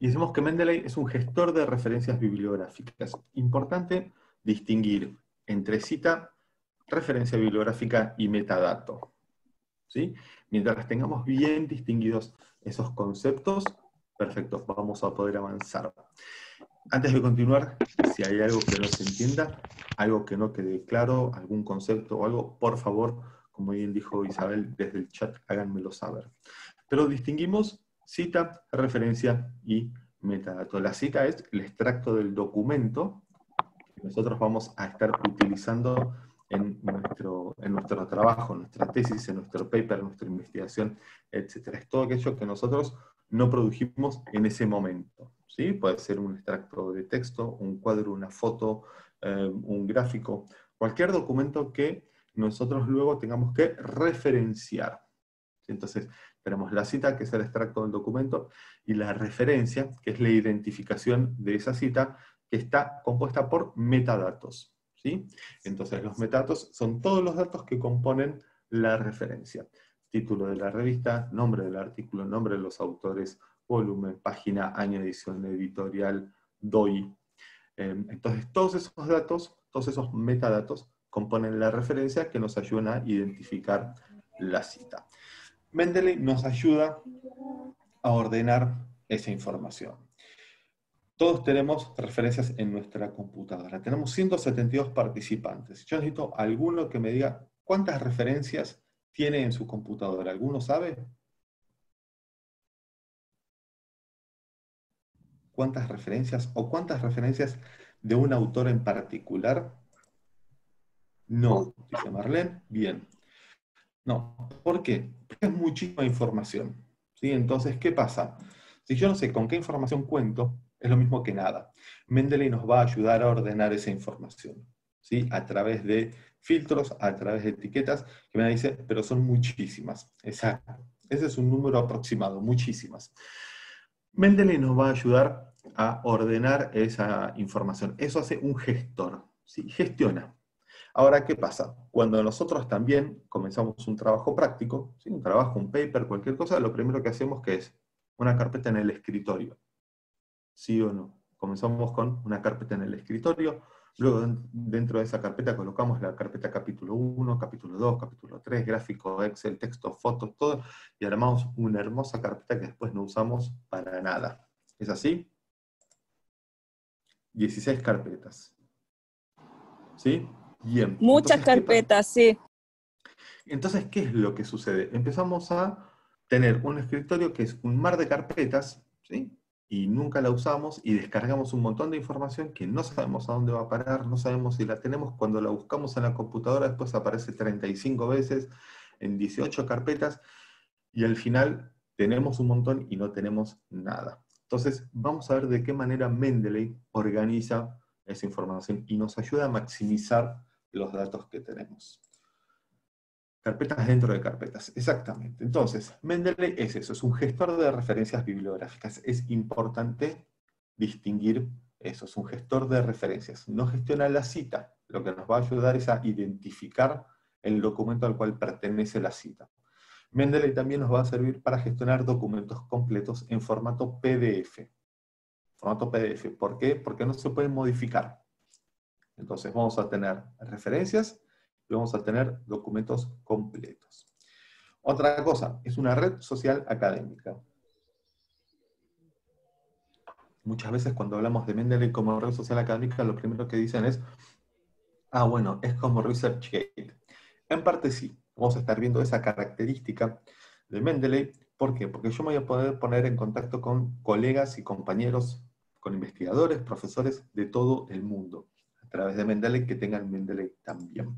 Y decimos que Mendeley es un gestor de referencias bibliográficas. Importante distinguir entre cita, referencia bibliográfica y metadato. ¿Sí? Mientras tengamos bien distinguidos esos conceptos, perfecto, vamos a poder avanzar. Antes de continuar, si hay algo que no se entienda, algo que no quede claro, algún concepto o algo, por favor, como bien dijo Isabel desde el chat, háganmelo saber. Pero distinguimos cita, referencia y metadato. La cita es el extracto del documento que nosotros vamos a estar utilizando en nuestro, en nuestro trabajo, en nuestra tesis, en nuestro paper, en nuestra investigación, etc. Es todo aquello que nosotros no produjimos en ese momento. ¿sí? Puede ser un extracto de texto, un cuadro, una foto, eh, un gráfico, cualquier documento que nosotros luego tengamos que referenciar. Entonces, tenemos la cita, que es el extracto del documento, y la referencia, que es la identificación de esa cita, que está compuesta por metadatos. ¿sí? Entonces, los metadatos son todos los datos que componen la referencia. Título de la revista, nombre del artículo, nombre de los autores, volumen, página, año, edición editorial, DOI. Em, entonces, todos esos datos, todos esos metadatos, componen la referencia que nos ayudan a identificar la cita. Mendeley nos ayuda a ordenar esa información. Todos tenemos referencias en nuestra computadora. Tenemos 172 participantes. Yo necesito alguno que me diga cuántas referencias tiene en su computadora. ¿Alguno sabe? ¿Cuántas referencias o cuántas referencias de un autor en particular? No, dice Marlene. Bien. No, ¿por qué? Porque es muchísima información. ¿sí? Entonces, ¿qué pasa? Si yo no sé con qué información cuento, es lo mismo que nada. Mendeley nos va a ayudar a ordenar esa información, ¿sí? A través de filtros, a través de etiquetas, que me dice, pero son muchísimas. Exacto. Ese es un número aproximado, muchísimas. Mendeley nos va a ayudar a ordenar esa información. Eso hace un gestor, ¿sí? Gestiona. Ahora, ¿qué pasa? Cuando nosotros también comenzamos un trabajo práctico, un trabajo, un paper, cualquier cosa, lo primero que hacemos que es una carpeta en el escritorio. ¿Sí o no? Comenzamos con una carpeta en el escritorio, luego dentro de esa carpeta colocamos la carpeta capítulo 1, capítulo 2, capítulo 3, gráfico, Excel, texto, fotos, todo, y armamos una hermosa carpeta que después no usamos para nada. ¿Es así? 16 carpetas. ¿Sí? Bien. Muchas carpetas, sí. Entonces, ¿qué es lo que sucede? Empezamos a tener un escritorio que es un mar de carpetas, ¿sí? Y nunca la usamos y descargamos un montón de información que no sabemos a dónde va a parar, no sabemos si la tenemos. Cuando la buscamos en la computadora, después aparece 35 veces en 18 carpetas y al final tenemos un montón y no tenemos nada. Entonces, vamos a ver de qué manera Mendeley organiza esa información y nos ayuda a maximizar los datos que tenemos. Carpetas dentro de carpetas, exactamente. Entonces, Mendeley es eso, es un gestor de referencias bibliográficas. Es importante distinguir eso, es un gestor de referencias. No gestiona la cita, lo que nos va a ayudar es a identificar el documento al cual pertenece la cita. Mendeley también nos va a servir para gestionar documentos completos en formato PDF. Formato PDF, ¿por qué? Porque no se pueden modificar. Entonces vamos a tener referencias y vamos a tener documentos completos. Otra cosa, es una red social académica. Muchas veces cuando hablamos de Mendeley como red social académica, lo primero que dicen es, ah, bueno, es como ResearchGate. En parte sí, vamos a estar viendo esa característica de Mendeley. ¿Por qué? Porque yo me voy a poder poner en contacto con colegas y compañeros, con investigadores, profesores de todo el mundo a través de Mendeley que tengan Mendeley también.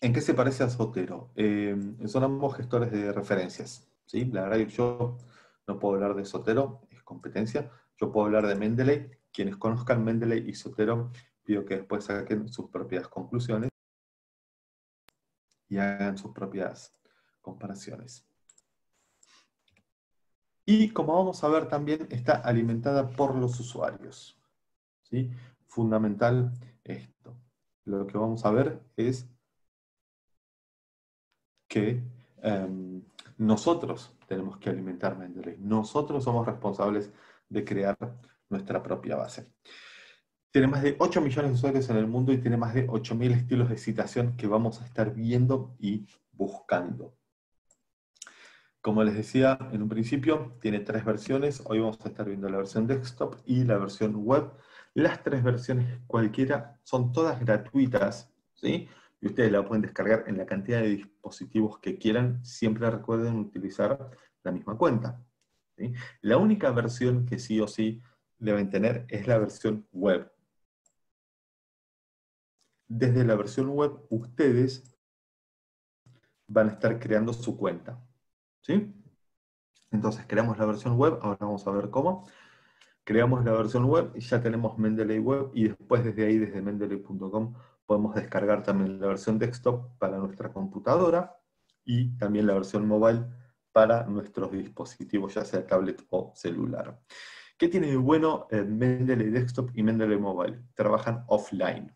¿En qué se parece a Sotero? Eh, son ambos gestores de referencias. La verdad que yo no puedo hablar de Sotero, es competencia. Yo puedo hablar de Mendeley. Quienes conozcan Mendeley y Sotero, pido que después saquen sus propias conclusiones y hagan sus propias comparaciones. Y como vamos a ver también, está alimentada por los usuarios. ¿sí? Fundamental esto. Lo que vamos a ver es que em, nosotros tenemos que alimentar Mendeley. Nosotros somos responsables de crear nuestra propia base. Tiene más de 8 millones de usuarios en el mundo y tiene más de 8.000 estilos de citación que vamos a estar viendo y buscando. Como les decía en un principio, tiene tres versiones. Hoy vamos a estar viendo la versión desktop y la versión web. Las tres versiones cualquiera son todas gratuitas, ¿sí? Y ustedes la pueden descargar en la cantidad de dispositivos que quieran. Siempre recuerden utilizar la misma cuenta. La única versión que sí o sí deben tener es la versión web. Desde la versión web, ustedes van a estar creando su cuenta. ¿Sí? Entonces, creamos la versión web, ahora vamos a ver cómo. Creamos la versión web y ya tenemos Mendeley Web y después desde ahí, desde mendeley.com, podemos descargar también la versión desktop para nuestra computadora y también la versión mobile para nuestros dispositivos, ya sea tablet o celular. ¿Qué tiene de bueno Mendeley Desktop y Mendeley Mobile? Trabajan offline.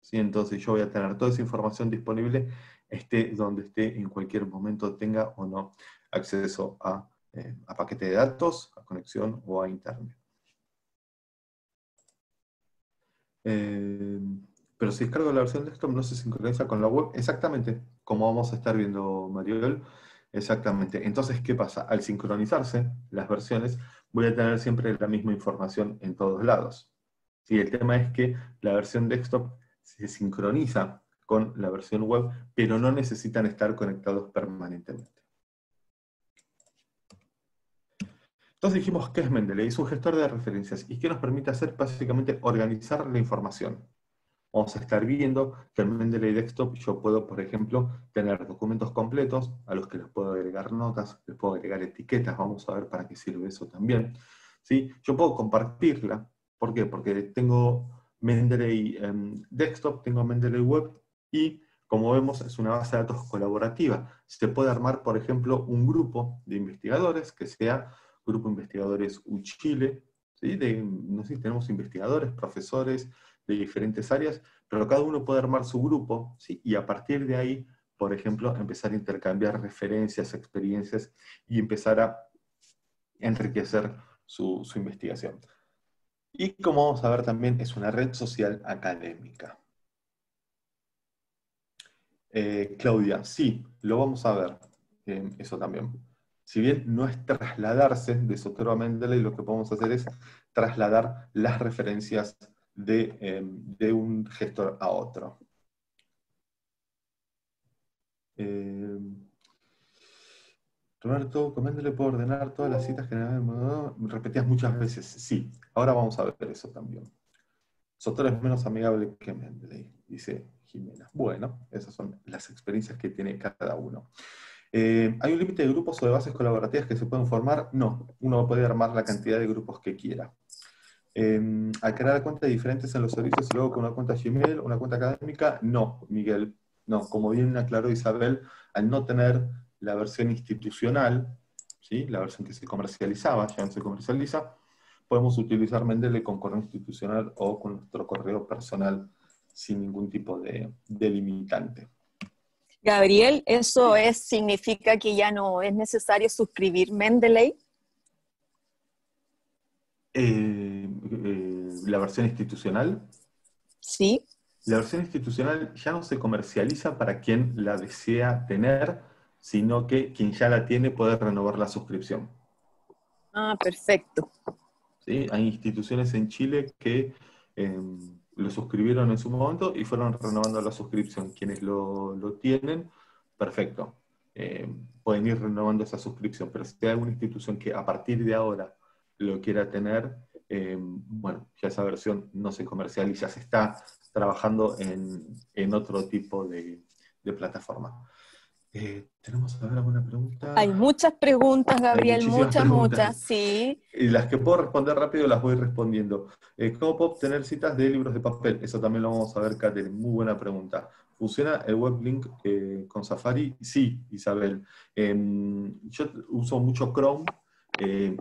¿Sí? Entonces yo voy a tener toda esa información disponible, esté donde esté, en cualquier momento tenga o no acceso a, eh, paquete de datos, a conexión o a internet. Eh, pero si descargo la versión desktop no se sincroniza con la web, exactamente como vamos a estar viendo Mariel, exactamente. Entonces, ¿qué pasa? Al sincronizarse las versiones, voy a tener siempre la misma información en todos lados. Y el tema es que la versión desktop se sincroniza con la versión web, pero no necesitan estar conectados permanentemente. Entonces dijimos que es Mendeley, es un gestor de referencias y que nos permite hacer básicamente organizar la información. Vamos a estar viendo que en Mendeley Desktop yo puedo, por ejemplo, tener documentos completos a los que les puedo agregar notas, les puedo agregar etiquetas, vamos a ver para qué sirve eso también. ¿Sí? Yo puedo compartirla, ¿por qué? Porque tengo Mendeley Desktop, tengo Mendeley Web y como vemos es una base de datos colaborativa. Se puede armar, por ejemplo, un grupo de investigadores que sea Grupo Investigadores UChile, ¿sí? de, no sé, tenemos investigadores, profesores de diferentes áreas, pero cada uno puede armar su grupo ¿sí? y a partir de ahí, por ejemplo, empezar a intercambiar referencias, experiencias y empezar a enriquecer su, su investigación. Y como vamos a ver también, es una red social académica. Eh, Claudia, sí, lo vamos a ver, eh, eso también. Si bien no es trasladarse de Sotero a Mendeley, lo que podemos hacer es trasladar las referencias de, eh, de un gestor a otro. Roberto, coméndele puedo ordenar todas las citas que repetías muchas veces. Sí, ahora vamos a ver eso también. Sotero es menos amigable que Mendeley, dice Jimena. Bueno, esas son las experiencias que tiene cada uno. Eh, ¿Hay un límite de grupos o de bases colaborativas que se pueden formar? No, uno puede armar la cantidad de grupos que quiera. Eh, ¿Al crear cuentas diferentes en los servicios y luego con una cuenta Gmail, una cuenta académica? No, Miguel. No, como bien aclaró Isabel, al no tener la versión institucional, ¿sí? la versión que se comercializaba, ya no se comercializa, podemos utilizar Mendeley con correo institucional o con nuestro correo personal sin ningún tipo de, limitante. Gabriel, ¿eso es, significa que ya no es necesario suscribir Mendeley? Eh, eh, ¿La versión institucional? Sí. La versión institucional ya no se comercializa para quien la desea tener, sino que quien ya la tiene puede renovar la suscripción. Ah, perfecto. ¿Sí? Hay instituciones en Chile que em, lo suscribieron en su momento y fueron renovando la suscripción. Quienes lo, tienen, perfecto. Em, pueden ir renovando esa suscripción, pero si hay alguna institución que a partir de ahora lo quiera tener, em, bueno, ya esa versión no se comercializa, se está trabajando en, otro tipo de plataforma. Eh, ¿Tenemos alguna pregunta? Hay muchas preguntas, Gabriel, muchas, muchas, sí. Y las que puedo responder rápido las voy respondiendo. Eh, ¿Cómo puedo obtener citas de libros de papel? Eso también lo vamos a ver, Katherine. Muy buena pregunta. ¿Funciona el web link eh, con Safari? Sí, Isabel. Em, yo uso mucho Chrome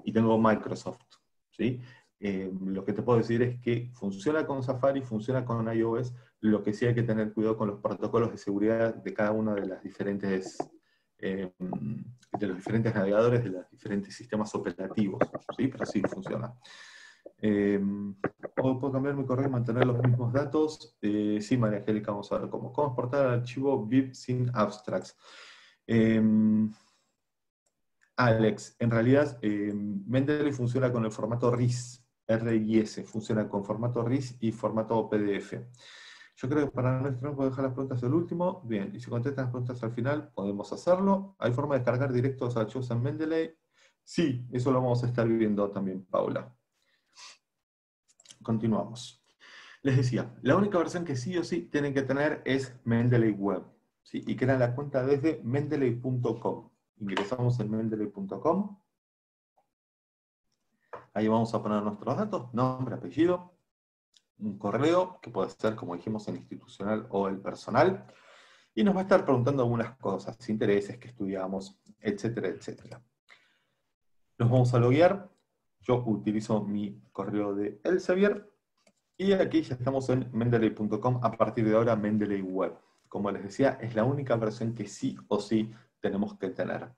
y tengo Microsoft. ¿sí? Em, lo que te puedo decir es que funciona con Safari, funciona con iOS, lo que sí hay que tener cuidado con los protocolos de seguridad de cada una de las diferentes eh, de los diferentes navegadores de los diferentes sistemas operativos, ¿sí? pero sí funciona. Eh, ¿Puedo cambiar mi correo y mantener los mismos datos? Eh, sí, María Angélica, vamos a ver cómo. ¿Cómo exportar el archivo VIP sin abstracts? Alex, en realidad Mendeley funciona con el formato RIS, RIS, funciona con formato RIS y formato PDF. Yo creo que para nuestro puedo dejar las preguntas del último. Bien, y si contestan las preguntas al final, podemos hacerlo. ¿Hay forma de descargar directo los archivos en Mendeley? Sí, eso lo vamos a estar viendo también, Paula. Continuamos. Les decía, la única versión que sí o sí tienen que tener es Mendeley Web. ¿sí? Y crean la cuenta desde mendeley.com. Ingresamos en mendeley.com. Ahí vamos a poner nuestros datos, nombre, apellido, un correo, que puede ser, como dijimos, el institucional o el personal, y nos va a estar preguntando algunas cosas, intereses que estudiamos, etcétera, etcétera. Nos vamos a loguear. Yo utilizo mi correo de Elsevier, y aquí ya estamos en mendeley.com, a partir de ahora Mendeley Web. Como les decía, es la única versión que sí o sí tenemos que tener.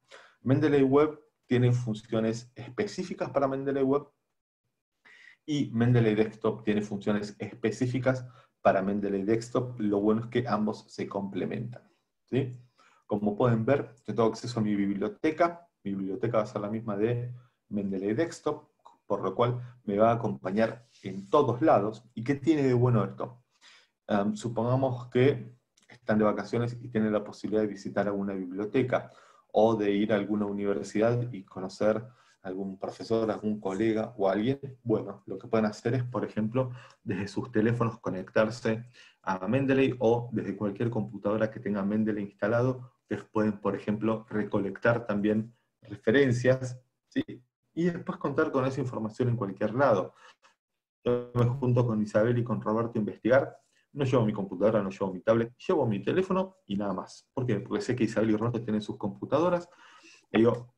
Mendeley Web tiene funciones específicas para Mendeley Web y Mendeley Desktop tiene funciones específicas para Mendeley Desktop. Lo bueno es que ambos se complementan. ¿sí? Como pueden ver, yo tengo acceso a mi biblioteca. Mi biblioteca va a ser la misma de Mendeley Desktop, por lo cual me va a acompañar en todos lados. ¿Y qué tiene de bueno esto? supongamos que están de vacaciones y tienen la posibilidad de visitar alguna biblioteca o de ir a alguna universidad y conocer algún profesor, algún colega o alguien, bueno, lo que pueden hacer es, por ejemplo, desde sus teléfonos conectarse a Mendeley o desde cualquier computadora que tenga Mendeley instalado, les pueden, por ejemplo, recolectar también referencias, y después contar con esa información en cualquier lado. Yo me junto con Isabel y con Roberto a investigar, no llevo mi computadora, no llevo mi tablet, llevo mi teléfono y nada más. ¿Por qué? Porque sé que Isabel y Roberto tienen sus computadoras, y digo,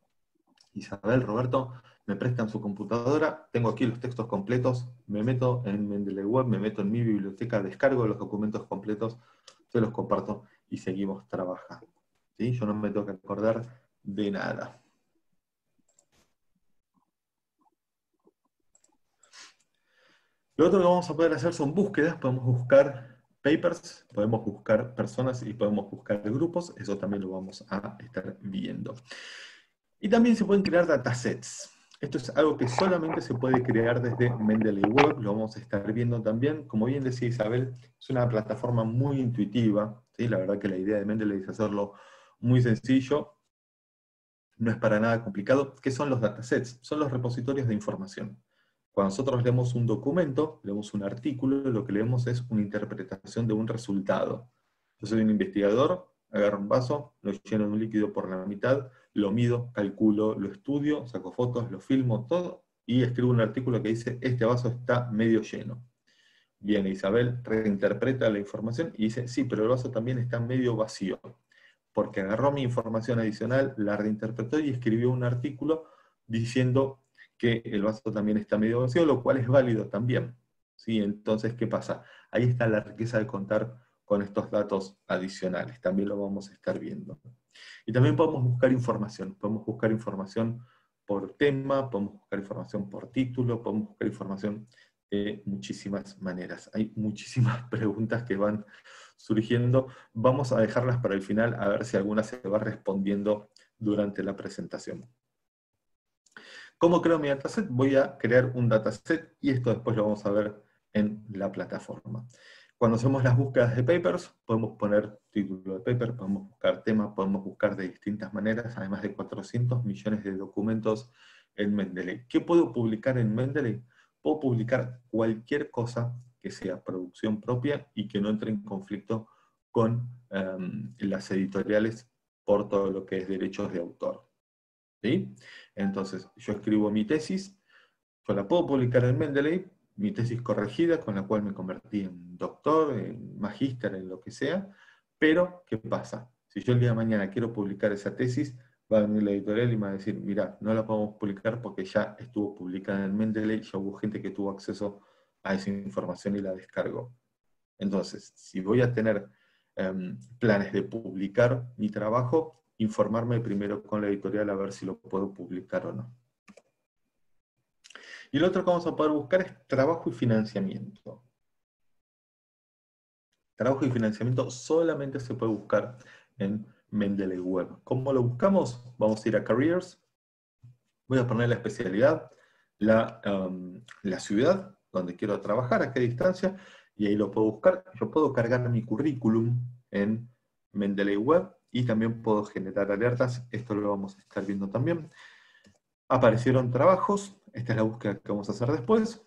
Isabel, Roberto, me prestan su computadora, tengo aquí los textos completos, me meto en Mendeley Web, me meto en mi biblioteca, descargo los documentos completos, se los comparto y seguimos trabajando. ¿sí? Yo no me tengo que acordar de nada. Lo otro que vamos a poder hacer son búsquedas, podemos buscar papers, podemos buscar personas y podemos buscar grupos, eso también lo vamos a estar viendo. Y también se pueden crear datasets. Esto es algo que solamente se puede crear desde Mendeley Web, lo vamos a estar viendo también. Como bien decía Isabel, es una plataforma muy intuitiva. ¿sí? La verdad que la idea de Mendeley es hacerlo muy sencillo. No es para nada complicado. ¿Qué son los datasets? Son los repositorios de información. Cuando nosotros leemos un documento, leemos un artículo, lo que leemos es una interpretación de un resultado. Yo soy un investigador, agarro un vaso, lo lleno de un líquido por la mitad, lo mido, calculo, lo estudio, saco fotos, lo filmo, todo, y escribo un artículo que dice, este vaso está medio lleno. Viene Isabel, reinterpreta la información y dice, sí, pero el vaso también está medio vacío, porque agarró mi información adicional, la reinterpretó y escribió un artículo diciendo que el vaso también está medio vacío, lo cual es válido también. ¿sí? Entonces, ¿qué pasa? Ahí está la riqueza de contar con estos datos adicionales, también lo vamos a estar viendo. Y también podemos buscar información, podemos buscar información por tema, podemos buscar información por título, podemos buscar información de muchísimas maneras. Hay muchísimas preguntas que van surgiendo. Vamos a dejarlas para el final a ver si alguna se va respondiendo durante la presentación. ¿Cómo creo mi dataset? Voy a crear un dataset y esto después lo vamos a ver en la plataforma. Cuando hacemos las búsquedas de papers, podemos poner título de paper, podemos buscar tema, podemos buscar de distintas maneras, además de 400 millones de documentos en Mendeley. ¿Qué puedo publicar en Mendeley? Puedo publicar cualquier cosa que sea producción propia y que no entre en conflicto con em, las editoriales por todo lo que es derechos de autor. ¿Sí? Entonces, yo escribo mi tesis, yo la puedo publicar en Mendeley, mi tesis corregida, con la cual me convertí en doctor, en magíster, en lo que sea, pero ¿qué pasa? Si yo el día de mañana quiero publicar esa tesis, va a venir la editorial y me va a decir, mira, no la podemos publicar porque ya estuvo publicada en Mendeley, ya hubo gente que tuvo acceso a esa información y la descargó. Entonces, si voy a tener em, planes de publicar mi trabajo, informarme primero con la editorial a ver si lo puedo publicar o no. Y lo otro que vamos a poder buscar es trabajo y financiamiento. Trabajo y financiamiento solamente se puede buscar en Mendeley Web. ¿Cómo lo buscamos? Vamos a ir a Careers. Voy a poner la especialidad, la, um, la ciudad donde quiero trabajar, a qué distancia, y ahí lo puedo buscar. Yo puedo cargar mi currículum en Mendeley Web y también puedo generar alertas. Esto lo vamos a estar viendo también. Aparecieron trabajos. Esta es la búsqueda que vamos a hacer después.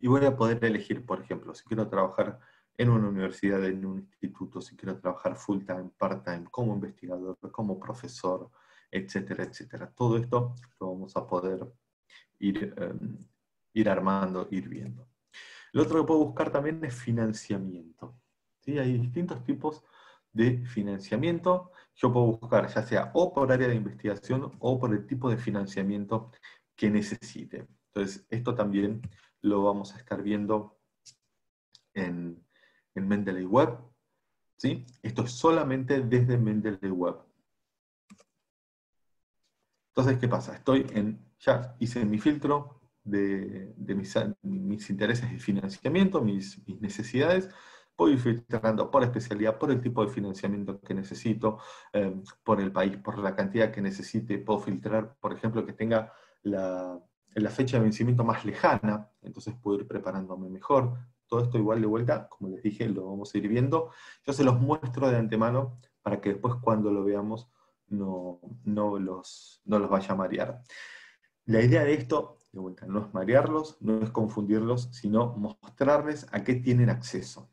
Y voy a poder elegir, por ejemplo, si quiero trabajar en una universidad, en un instituto, si quiero trabajar full time, part time, como investigador, como profesor, etcétera, etcétera. Todo esto lo vamos a poder ir, em, ir armando, ir viendo. Lo otro que puedo buscar también es financiamiento. ¿sí? Hay distintos tipos de financiamiento. Yo puedo buscar ya sea o por área de investigación o por el tipo de financiamiento que necesite. Entonces, esto también lo vamos a estar viendo en, en Mendeley Web. ¿sí? Esto es solamente desde Mendeley Web. Entonces, ¿qué pasa? Estoy en, ya hice mi filtro, de, mis, intereses de financiamiento, mis, necesidades, voy filtrando por especialidad, por el tipo de financiamiento que necesito, em, por el país, por la cantidad que necesite. Puedo filtrar, por ejemplo, que tenga la, la fecha de vencimiento más lejana, entonces puedo ir preparándome mejor. Todo esto igual de vuelta, como les dije, lo vamos a ir viendo. Yo se los muestro de antemano para que después cuando lo veamos no, no, los, no los vaya a marear. La idea de esto de vuelta, no es marearlos, no es confundirlos, sino mostrarles a qué tienen acceso.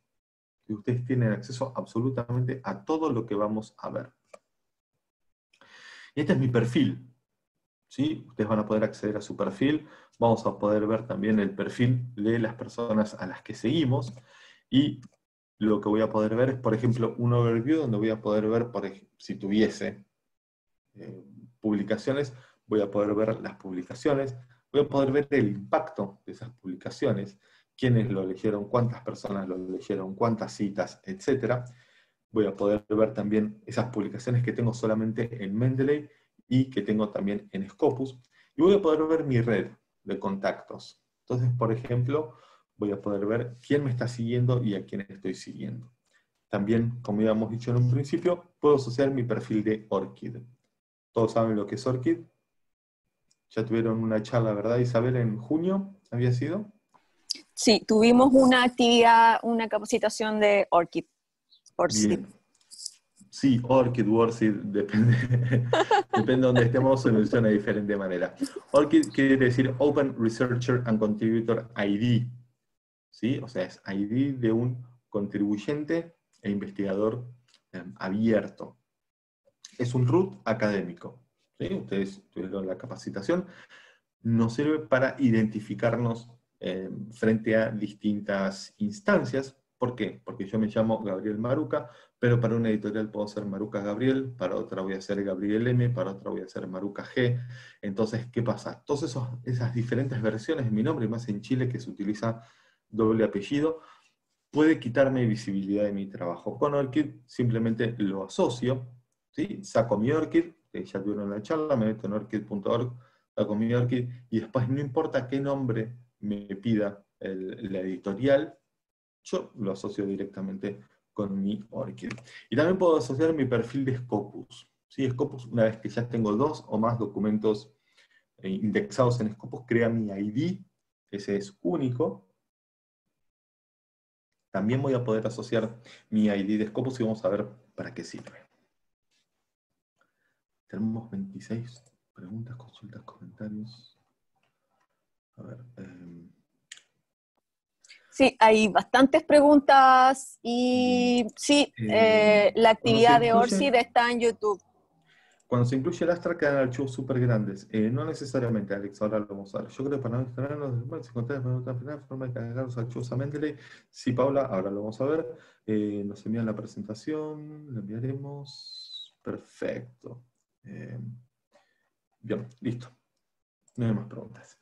Y ustedes tienen acceso absolutamente a todo lo que vamos a ver. Y este es mi perfil. ¿sí? Ustedes van a poder acceder a su perfil. Vamos a poder ver también el perfil de las personas a las que seguimos. Y lo que voy a poder ver es, por ejemplo, un overview donde voy a poder ver, por si tuviese eh, publicaciones, voy a poder ver las publicaciones, voy a poder ver el impacto de esas publicaciones, quiénes lo eligieron, cuántas personas lo eligieron, cuántas citas, etc. Voy a poder ver también esas publicaciones que tengo solamente en Mendeley y que tengo también en Scopus. Y voy a poder ver mi red de contactos. Entonces, por ejemplo, voy a poder ver quién me está siguiendo y a quién estoy siguiendo. También, como habíamos dicho en un principio, puedo asociar mi perfil de Orchid. Todos saben lo que es Orchid, ya tuvieron una charla, ¿verdad, Isabel? En junio había sido. Sí, tuvimos una actividad, una capacitación de Orchid. Orchid. Sí, Orchid, Orchid, depende, depende de donde estemos, se menciona de diferente manera. Orchid quiere decir Open Researcher and Contributor ID, ¿sí? O sea, es ID de un contribuyente e investigador em, abierto. Es un root académico ustedes tuvieron la capacitación, nos sirve para identificarnos eh, frente a distintas instancias. ¿Por qué? Porque yo me llamo Gabriel Maruca, pero para una editorial puedo ser Maruca Gabriel, para otra voy a ser Gabriel M, para otra voy a ser Maruca G. Entonces, ¿qué pasa? Todas esas diferentes versiones de mi nombre, más en Chile que se utiliza doble apellido, puede quitarme visibilidad de mi trabajo. Con Orchid simplemente lo asocio, ¿sí? saco mi Orchid, ya tuvieron la charla, me meto en orchid.org, la mi Orchid, y después no importa qué nombre me pida la editorial, yo lo asocio directamente con mi Orchid. Y también puedo asociar mi perfil de Scopus. ¿sí? Scopus, una vez que ya tengo dos o más documentos eh, indexados en Scopus, crea mi ID, ese es único. También voy a poder asociar mi ID de Scopus y vamos a ver para qué sirve. Tenemos 26 preguntas, consultas, comentarios. A ver. Em, sí, hay bastantes preguntas y sí, eh, eh, la actividad de ORCID está en YouTube. Cuando se incluye el Astra quedan archivos súper grandes. Eh, no necesariamente, Alex, ahora lo vamos a ver. Yo creo que para no instalarlos, si encontrar la forma de cargar los archivos a Mendeley. Sí, Paula, ahora lo vamos a ver. nos envían la presentación, la enviaremos. Perfecto. Eh, bien, listo. No hay más preguntas.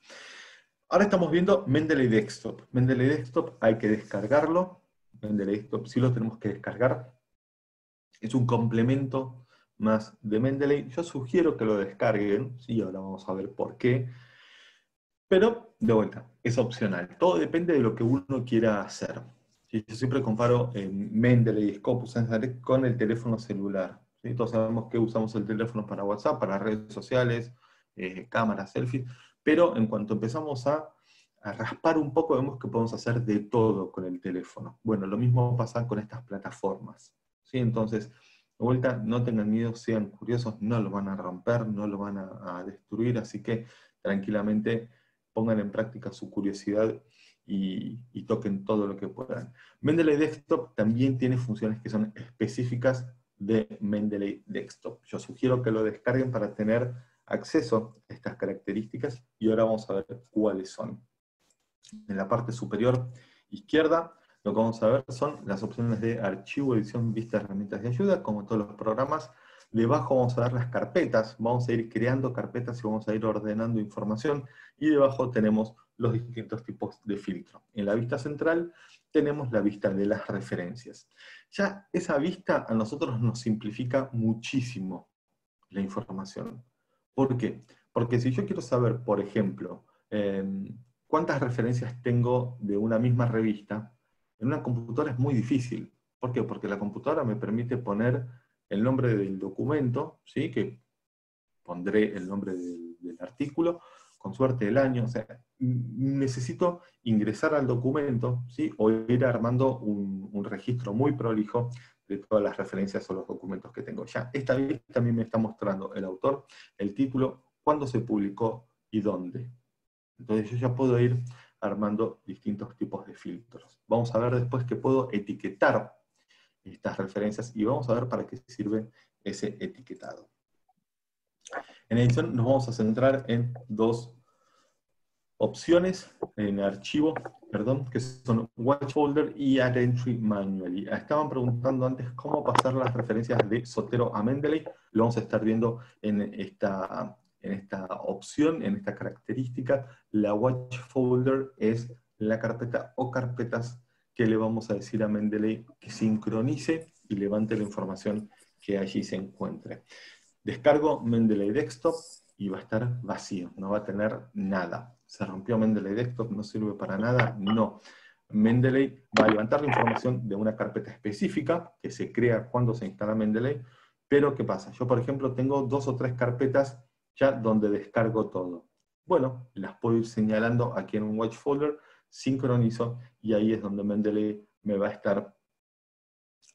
Ahora estamos viendo Mendeley Desktop. Mendeley Desktop hay que descargarlo. Mendeley Desktop sí lo tenemos que descargar. Es un complemento más de Mendeley. Yo sugiero que lo descarguen, ¿sí? ahora vamos a ver por qué. Pero, de vuelta, es opcional. Todo depende de lo que uno quiera hacer. Yo siempre comparo Mendeley y Scopus con el teléfono celular. Todos sabemos que usamos el teléfono para WhatsApp, para redes sociales, eh, cámaras, selfies, pero en cuanto empezamos a, raspar un poco, vemos que podemos hacer de todo con el teléfono. Bueno, lo mismo pasa con estas plataformas. ¿sí? Entonces, de vuelta, no tengan miedo, sean curiosos, no lo van a romper, no lo van a, a destruir, así que tranquilamente pongan en práctica su curiosidad y, y, toquen todo lo que puedan. Mendeley Desktop también tiene funciones que son específicas de Mendeley Desktop. Yo sugiero que lo descarguen para tener acceso a estas características y ahora vamos a ver cuáles son. En la parte superior izquierda, lo que vamos a ver son las opciones de archivo, edición, vista, herramientas de ayuda, como todos los programas. Debajo vamos a ver las carpetas, vamos a ir creando carpetas y vamos a ir ordenando información. Y debajo tenemos los distintos tipos de filtro. En la vista central tenemos la vista de las referencias. Ya esa vista a nosotros nos simplifica muchísimo la información. ¿Por qué? Porque si yo quiero saber, por ejemplo, em, cuántas referencias tengo de una misma revista, en una computadora es muy difícil. ¿Por qué? Porque la computadora me permite poner el nombre del documento, ¿sí? que pondré el nombre del, del artículo, con suerte el año, o sea, necesito ingresar al documento, ¿sí? o ir armando un, registro muy prolijo de todas las referencias o los documentos que tengo. Ya, esta vez también me está mostrando el autor, el título, cuándo se publicó y dónde. Entonces yo ya puedo ir armando distintos tipos de filtros. Vamos a ver después que puedo etiquetar estas referencias y vamos a ver para qué sirve ese etiquetado. En edición nos vamos a centrar en dos opciones en archivo, perdón, que son Watch Folder y Add Entry Manually. Estaban preguntando antes cómo pasar las referencias de Sotero a Mendeley. Lo vamos a estar viendo en esta, en esta opción, en esta característica. La Watch Folder es la carpeta o carpetas que le vamos a decir a Mendeley que sincronice y levante la información que allí se encuentre. Descargo Mendeley Desktop y va a estar vacío, no va a tener nada. ¿Se rompió Mendeley Desktop? ¿No sirve para nada? No. Mendeley va a levantar la información de una carpeta específica que se crea cuando se instala Mendeley, pero ¿qué pasa? Yo, por ejemplo, tengo dos o tres carpetas ya donde descargo todo. Bueno, las puedo ir señalando aquí en un Watch Folder, sincronizo, y ahí es donde Mendeley me va a estar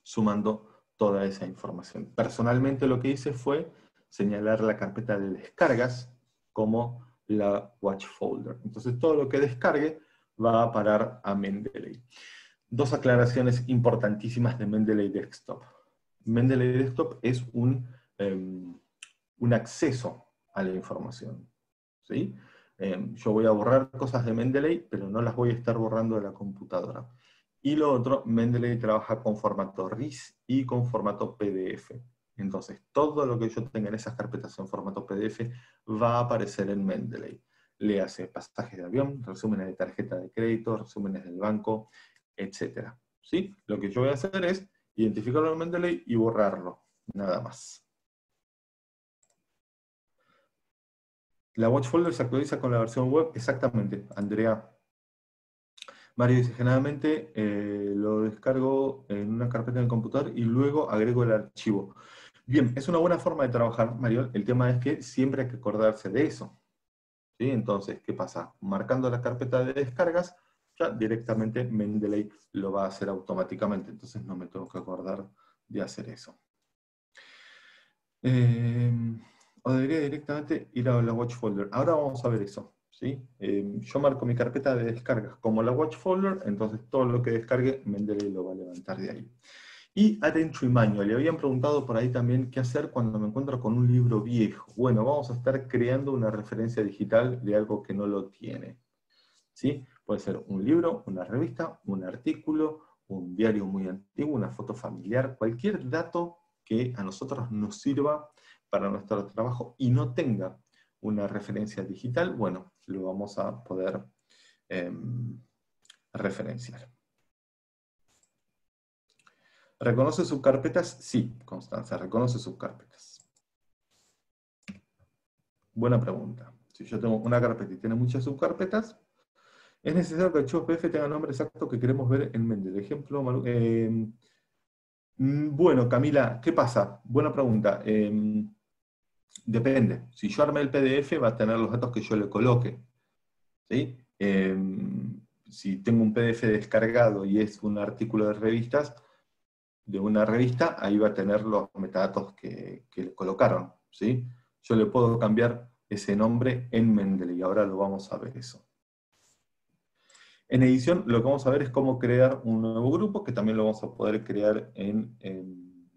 sumando toda esa información. Personalmente lo que hice fue señalar la carpeta de descargas como la watch folder. Entonces todo lo que descargue va a parar a Mendeley. Dos aclaraciones importantísimas de Mendeley Desktop. Mendeley Desktop es un, em, un acceso a la información. ¿sí? Em, yo voy a borrar cosas de Mendeley, pero no las voy a estar borrando de la computadora. Y lo otro, Mendeley trabaja con formato RIS y con formato PDF. Entonces, todo lo que yo tenga en esas carpetas en formato PDF va a aparecer en Mendeley. Le hace pasajes de avión, resúmenes de tarjeta de crédito, resúmenes del banco, etc. ¿Sí? Lo que yo voy a hacer es identificarlo en Mendeley y borrarlo, nada más. La Watch Folder se actualiza con la versión web, exactamente, Andrea Mario dice, generalmente eh, lo descargo en una carpeta en el computador y luego agrego el archivo. Bien, es una buena forma de trabajar, Mario. El tema es que siempre hay que acordarse de eso. ¿Sí? Entonces, ¿qué pasa? Marcando la carpeta de descargas, ya directamente Mendeley lo va a hacer automáticamente. Entonces no me tengo que acordar de hacer eso. Eh, o debería directamente ir a la watch folder. Ahora vamos a ver eso. Eh, yo marco mi carpeta de descargas como la watch folder, entonces todo lo que descargue, Mendeley lo va a levantar de ahí. Y Add Entry Manual, le habían preguntado por ahí también qué hacer cuando me encuentro con un libro viejo. Bueno, vamos a estar creando una referencia digital de algo que no lo tiene. ¿Sí? Puede ser un libro, una revista, un artículo, un diario muy antiguo, una foto familiar, cualquier dato que a nosotros nos sirva para nuestro trabajo y no tenga una referencia digital, bueno, lo vamos a poder em, referenciar. ¿Reconoce sus carpetas? Sí, Constanza, reconoce sus carpetas. Buena pregunta. Si yo tengo una carpeta y tiene muchas subcarpetas, es necesario que el PDF tenga el nombre exacto que queremos ver en Mendel. Ejemplo, eh, mm, bueno, Camila, ¿qué pasa? Buena pregunta. Eh, depende. Si yo armé el PDF, va a tener los datos que yo le coloque. ¿sí? Eh, si tengo un PDF descargado y es un artículo de revistas, de una revista, ahí va a tener los metadatos que, que le colocaron. ¿sí? Yo le puedo cambiar ese nombre en Mendeley, y ahora lo vamos a ver eso. En edición lo que vamos a ver es cómo crear un nuevo grupo, que también lo vamos a poder crear en, en,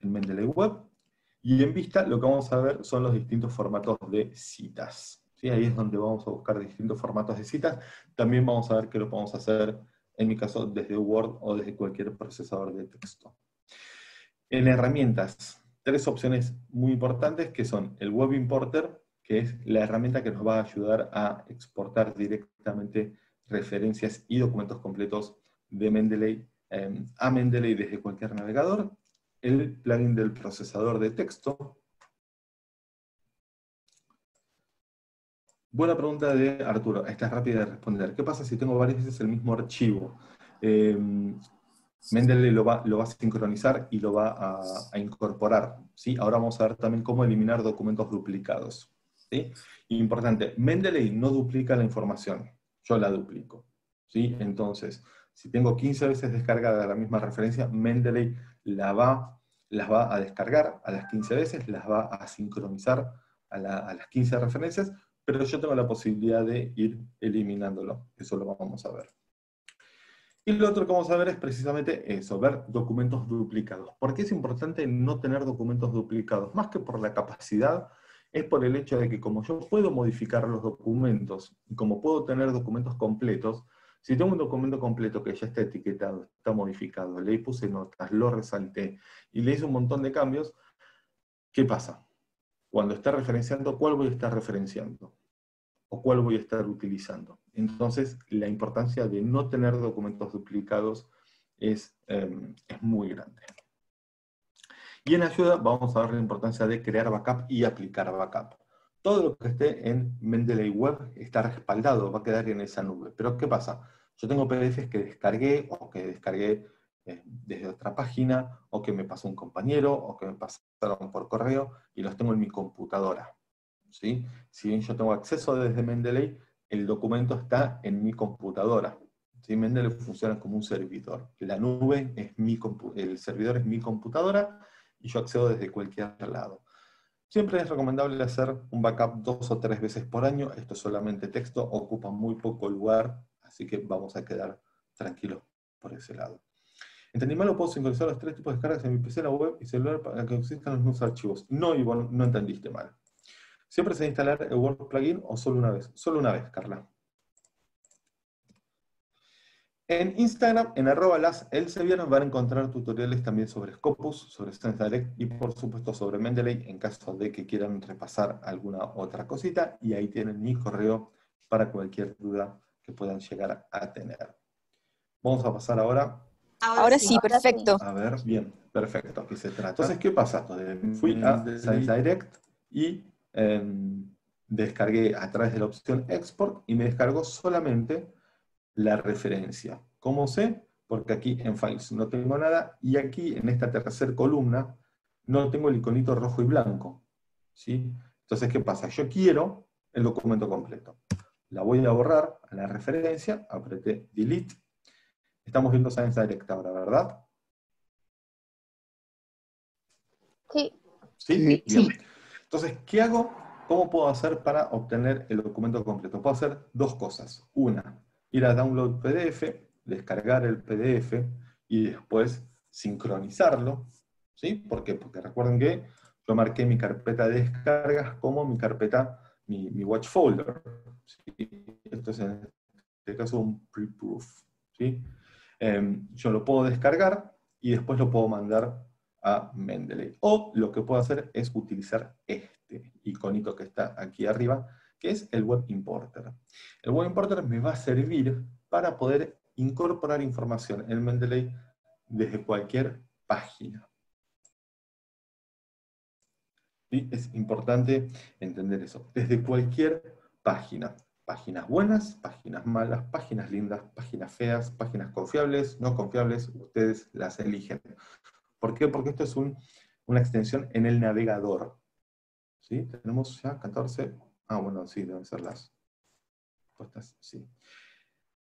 Mendeley Web. Y en vista lo que vamos a ver son los distintos formatos de citas. ¿Sí? Ahí es donde vamos a buscar distintos formatos de citas. También vamos a ver que lo podemos hacer, en mi caso, desde Word o desde cualquier procesador de texto. En herramientas, tres opciones muy importantes que son el Web Importer, que es la herramienta que nos va a ayudar a exportar directamente referencias y documentos completos de Mendeley em, a Mendeley desde cualquier navegador, el plugin del procesador de texto. Buena pregunta de Arturo, esta es rápida de responder. ¿Qué pasa si tengo varias veces el mismo archivo? Eh, Mendeley lo va, a sincronizar y lo va a, incorporar. ¿sí? Ahora vamos a ver también cómo eliminar documentos duplicados. ¿sí? Importante, Mendeley no duplica la información yo la duplico. ¿sí? Entonces, si tengo 15 veces descargada la misma referencia, Mendeley va, las va a descargar a las 15 veces, las va a sincronizar a, las 15 referencias, pero yo tengo la posibilidad de ir eliminándolo. Eso lo vamos a ver. Y lo otro que vamos a ver es precisamente eso, ver documentos duplicados. ¿Por qué es importante no tener documentos duplicados? Más que por la capacidad es por el hecho de que como yo puedo modificar los documentos y como puedo tener documentos completos, si tengo un documento completo que ya está etiquetado, está modificado, le puse notas, lo resalté y le hice un montón de cambios, ¿qué pasa? Cuando está referenciando, ¿cuál voy a estar referenciando? ¿O cuál voy a estar utilizando? Entonces, la importancia de no tener documentos duplicados es, em, es muy grande. Y en ayuda vamos a ver la importancia de crear backup y aplicar backup. Todo lo que esté en Mendeley Web está respaldado, va a quedar en esa nube. Pero ¿qué pasa? Yo tengo PDFs que descargué o que descargué eh, desde otra página, o que me pasó un compañero, o que me pasaron por correo, y los tengo en mi computadora. ¿sí? Si bien yo tengo acceso desde Mendeley, el documento está en mi computadora. ¿sí? Mendeley funciona como un servidor. La nube es mi el servidor es mi computadora, y yo accedo desde cualquier lado. Siempre es recomendable hacer un backup dos o tres veces por año. Esto es solamente texto, ocupa muy poco lugar, así que vamos a quedar tranquilos por ese lado. ¿Entendí mal o puedo sincronizar los tres tipos de descargas en mi PC, la web y celular para que existan los mismos archivos? No, Ivonne, no entendiste mal. ¿Siempre se instalar el Word plugin o solo una vez? Solo una vez, Carla. En Instagram, en arroba las Elsevier, van a encontrar tutoriales también sobre Scopus, sobre SenseDirect y por supuesto sobre Mendeley en caso de que quieran repasar alguna otra cosita. Y ahí tienen mi correo para cualquier duda que puedan llegar a tener. Vamos a pasar ahora. Ahora, sí, perfecto. A ver, bien, perfecto, aquí se trata. Entonces, ¿qué pasa? Fui a SenseDirect y em, descargué a través de la opción Export y me descargó solamente la referencia. ¿Cómo sé? Porque aquí en Files no tengo nada y aquí en esta tercera columna no tengo el iconito rojo y blanco. ¿sí? Entonces, ¿qué pasa? Yo quiero el documento completo. La voy a borrar a la referencia, apreté Delete. Estamos viendo Science Direct ahora, ¿verdad? Sí. ¿Sí? Bien. Entonces, ¿qué hago? ¿Cómo puedo hacer para obtener el documento completo? Puedo hacer dos cosas. Una, ir a Download PDF, descargar el PDF y después sincronizarlo. ¿Sí? ¿Por qué? Porque recuerden que yo marqué mi carpeta de descargas como mi carpeta, mi, watch folder. Esto es en este caso un preproof. ¿sí? Em, yo lo puedo descargar y después lo puedo mandar a Mendeley. O lo que puedo hacer es utilizar este iconito que está aquí arriba, que es el Web Importer. El Web Importer me va a servir para poder incorporar información en Mendeley desde cualquier página. Es importante entender eso. Desde cualquier página. Páginas buenas, páginas malas, páginas lindas, páginas feas, páginas confiables, no confiables, ustedes las eligen. ¿Por qué? Porque esto es una extensión en el navegador. ¿Sí? Tenemos ya 14. Ah, bueno, sí, deben ser las respuestas. Sí.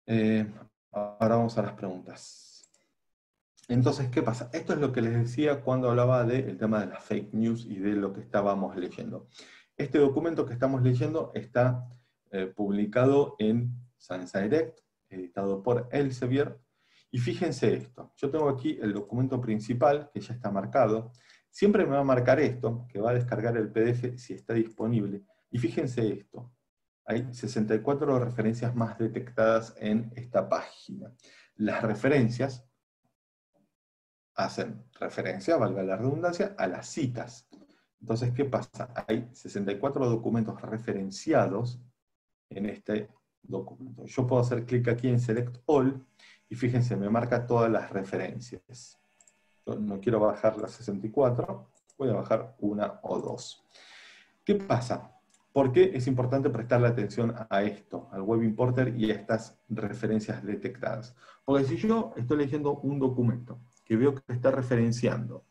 Eh, ahora vamos a las preguntas. Entonces, ¿qué pasa? Esto es lo que les decía cuando hablaba del tema de las fake news y de lo que estábamos leyendo. Este documento que estamos leyendo está eh, publicado en Science Direct, editado por Elsevier. Y fíjense esto, yo tengo aquí el documento principal, que ya está marcado. Siempre me va a marcar esto, que va a descargar el PDF si está disponible. Y fíjense esto, hay 64 referencias más detectadas en esta página. Las referencias hacen referencia, valga la redundancia, a las citas. Entonces, ¿qué pasa? Hay 64 documentos referenciados en este documento. Yo puedo hacer clic aquí en Select All y fíjense, me marca todas las referencias. Yo no quiero bajar las 64, voy a bajar una o dos. ¿Qué pasa? ¿Por qué es importante prestarle atención a esto, al Web Importer y a estas referencias detectadas? Porque si yo estoy leyendo un documento que veo que está referenciando.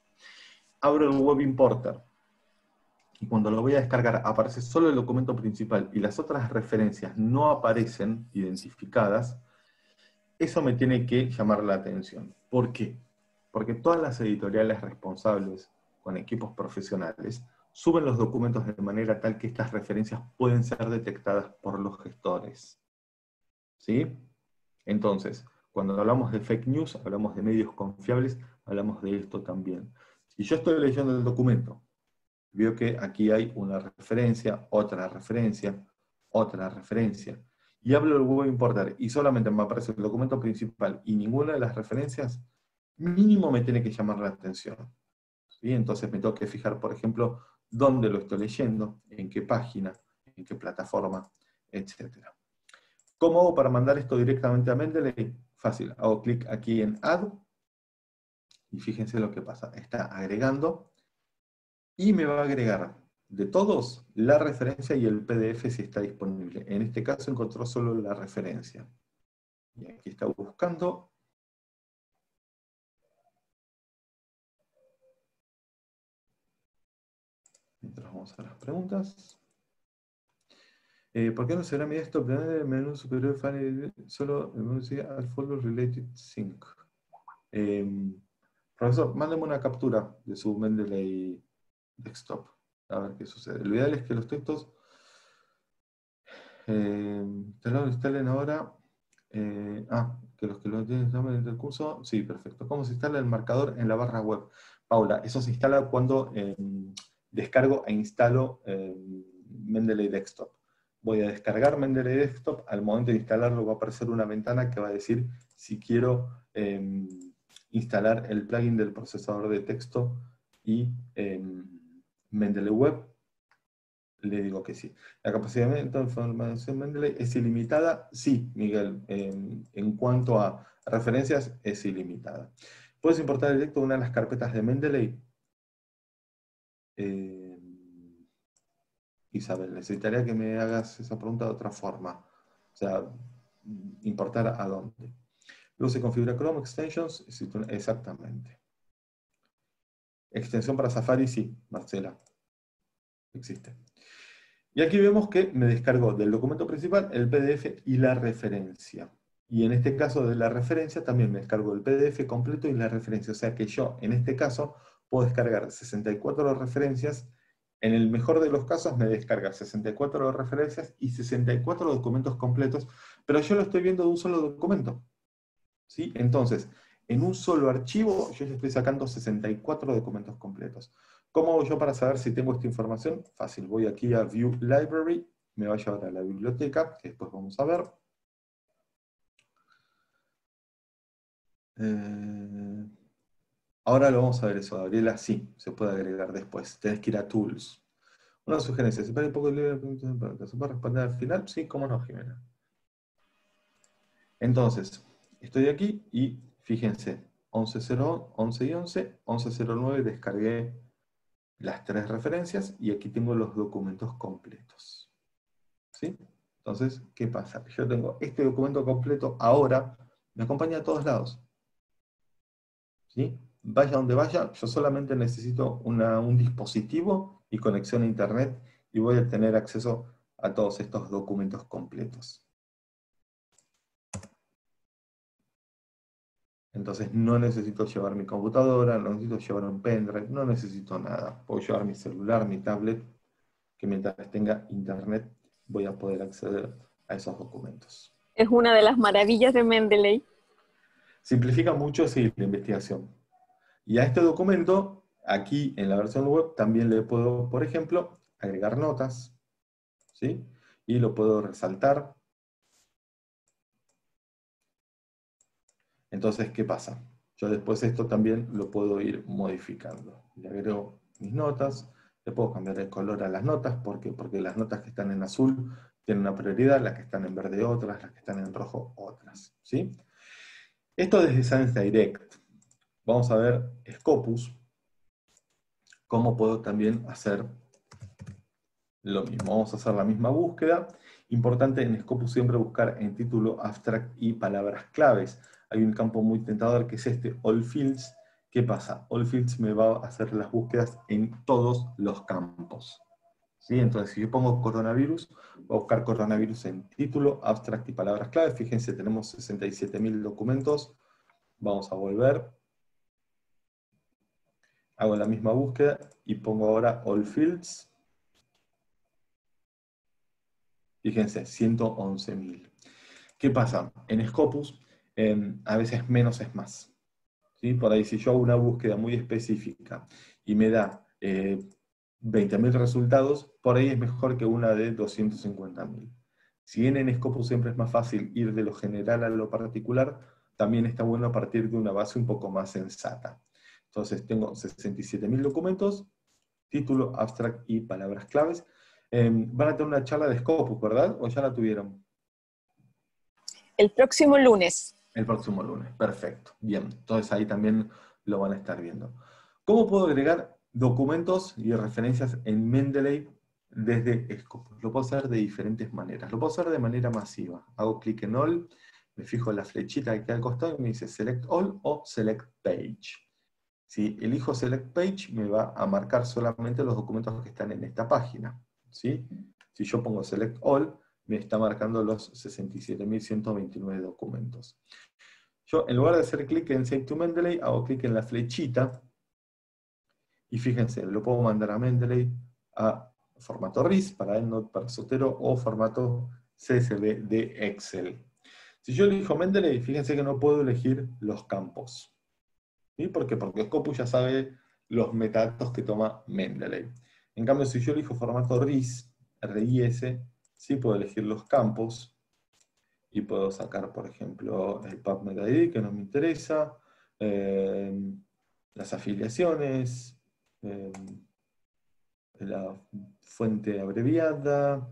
Abro el Web Importer y cuando lo voy a descargar aparece solo el documento principal y las otras referencias no aparecen identificadas, eso me tiene que llamar la atención. ¿Por qué? Porque todas las editoriales responsables con equipos profesionales suben los documentos de manera tal que estas referencias pueden ser detectadas por los gestores. ¿Sí? Entonces, cuando hablamos de fake news, hablamos de medios confiables, hablamos de esto también. Si yo estoy leyendo el documento, veo que aquí hay una referencia, otra referencia, otra referencia, y hablo del web importar y solamente me aparece el documento principal y ninguna de las referencias, mínimo me tiene que llamar la atención. ¿Sí? Entonces me tengo que fijar, por ejemplo, dónde lo estoy leyendo, en qué página, en qué plataforma, etc. ¿Cómo hago para mandar esto directamente a Mendeley? Fácil, hago clic aquí en Add y fíjense lo que pasa. Está agregando y me va a agregar de todos la referencia y el PDF si está disponible. En este caso encontró solo la referencia. Y aquí está buscando. Mientras vamos a las preguntas. Eh, ¿Por qué no será mi desktop el menú superior solo el menú al folder related sync? Eh, profesor, mándeme una captura de su Mendeley desktop. A ver qué sucede. Lo ideal es que los textos eh, lo instalen ahora. Eh, ah, que los que lo tienen en el curso. Sí, perfecto. ¿Cómo se instala el marcador en la barra web? Paula, eso se instala cuando descargo e instalo Mendeley Desktop voy a descargar Mendeley Desktop, al momento de instalarlo va a aparecer una ventana que va a decir si quiero em, instalar el plugin del procesador de texto y em, Mendeley Web, le digo que sí. ¿La capacidad de información Mendeley es ilimitada? Sí, Miguel. En cuanto a referencias, es ilimitada. ¿Puedes importar directo una de las carpetas de Mendeley? Eh, Isabel, necesitaría que me hagas esa pregunta de otra forma. O sea, importar a dónde. Luego se configura Chrome Extensions. Exactamente. Extensión para Safari, sí, Marcela. Existe. Y aquí vemos que me descargó del documento principal el PDF y la referencia. Y en este caso de la referencia también me descargo el PDF completo y la referencia. O sea que yo, en este caso, puedo descargar 64 referencias en el mejor de los casos me descarga 64 referencias y 64 documentos completos, pero yo lo estoy viendo de un solo documento. ¿sí? Entonces, en un solo archivo yo ya estoy sacando 64 documentos completos. ¿Cómo hago yo para saber si tengo esta información? Fácil, voy aquí a View Library, me va a llevar a la biblioteca, que después vamos a ver. Eh, Ahora lo vamos a ver eso, Gabriela, sí, se puede agregar después. Tenés que ir a Tools. Una sugerencia, separe un poco el ¿Se puede responder al final? Sí, cómo no, Jimena. Entonces, estoy aquí y fíjense, 11.01, 11 y 11, 11.09 descargué las tres referencias y aquí tengo los documentos completos. ¿Sí? Entonces, ¿qué pasa? Yo tengo este documento completo ahora, me acompaña a todos lados. ¿Sí? Vaya donde vaya, yo solamente necesito un dispositivo y conexión a internet y voy a tener acceso a todos estos documentos completos. Entonces no necesito llevar mi computadora, no necesito llevar un pendrive, no necesito nada. Puedo llevar mi celular, mi tablet, que mientras tenga internet voy a poder acceder a esos documentos. Es una de las maravillas de Mendeley. Simplifica mucho, sí, la investigación. Y a este documento, aquí en la versión web, también le puedo, por ejemplo, agregar notas, ¿sí? Y lo puedo resaltar, Entonces, ¿qué pasa? Yo después esto también lo puedo ir modificando. Le agrego mis notas, le puedo cambiar el color a las notas, ¿por qué? Porque las notas que están en azul tienen una prioridad, las que están en verde otras, las que están en rojo otras. ¿sí? Esto desde Science Direct. Vamos a ver Scopus, cómo puedo también hacer lo mismo. Vamos a hacer la misma búsqueda. Importante en Scopus siempre buscar en título, abstract y palabras claves hay un campo muy tentador que es este All Fields. ¿Qué pasa? All Fields me va a hacer las búsquedas en todos los campos. ¿Sí? Entonces, si yo pongo coronavirus, voy a buscar coronavirus en título, abstract y palabras clave. Fíjense, tenemos 67.000 documentos. Vamos a volver. Hago la misma búsqueda y pongo ahora All Fields. Fíjense, 111.000. ¿Qué pasa? En Scopus Em, a veces menos es más. ¿sí? Por ahí, si yo hago una búsqueda muy específica y me da eh, 20.000 resultados, por ahí es mejor que una de 250.000. Si bien en Scopus siempre es más fácil ir de lo general a lo particular, también está bueno partir de una base un poco más sensata. Entonces tengo 67.000 documentos, título, abstract y palabras claves. Em, van a tener una charla de Scopus, ¿verdad? ¿O ya la tuvieron? El próximo lunes. El próximo lunes, perfecto. Bien, entonces ahí también lo van a estar viendo. ¿Cómo puedo agregar documentos y referencias en Mendeley desde Scopus? Lo puedo hacer de diferentes maneras. Lo puedo hacer de manera masiva. Hago clic en All, me fijo en la flechita que al costado y me dice Select All o Select Page. Si elijo Select Page, me va a marcar solamente los documentos que están en esta página. ¿sí? Si yo pongo Select All, me está marcando los 67.129 documentos. Yo, en lugar de hacer clic en Save to Mendeley, hago clic en la flechita, y fíjense, lo puedo mandar a Mendeley a formato RIS para EndNote, para Sotero, o formato CSV de Excel. Si yo elijo Mendeley, fíjense que no puedo elegir los campos. ¿Sí? ¿Por qué? Porque Scopus ya sabe los metadatos que toma Mendeley. En cambio, si yo elijo formato RIS, RIS, sí puedo elegir los campos, y puedo sacar, por ejemplo, el PubMed ID, que no me interesa, eh, las afiliaciones, eh, la fuente abreviada,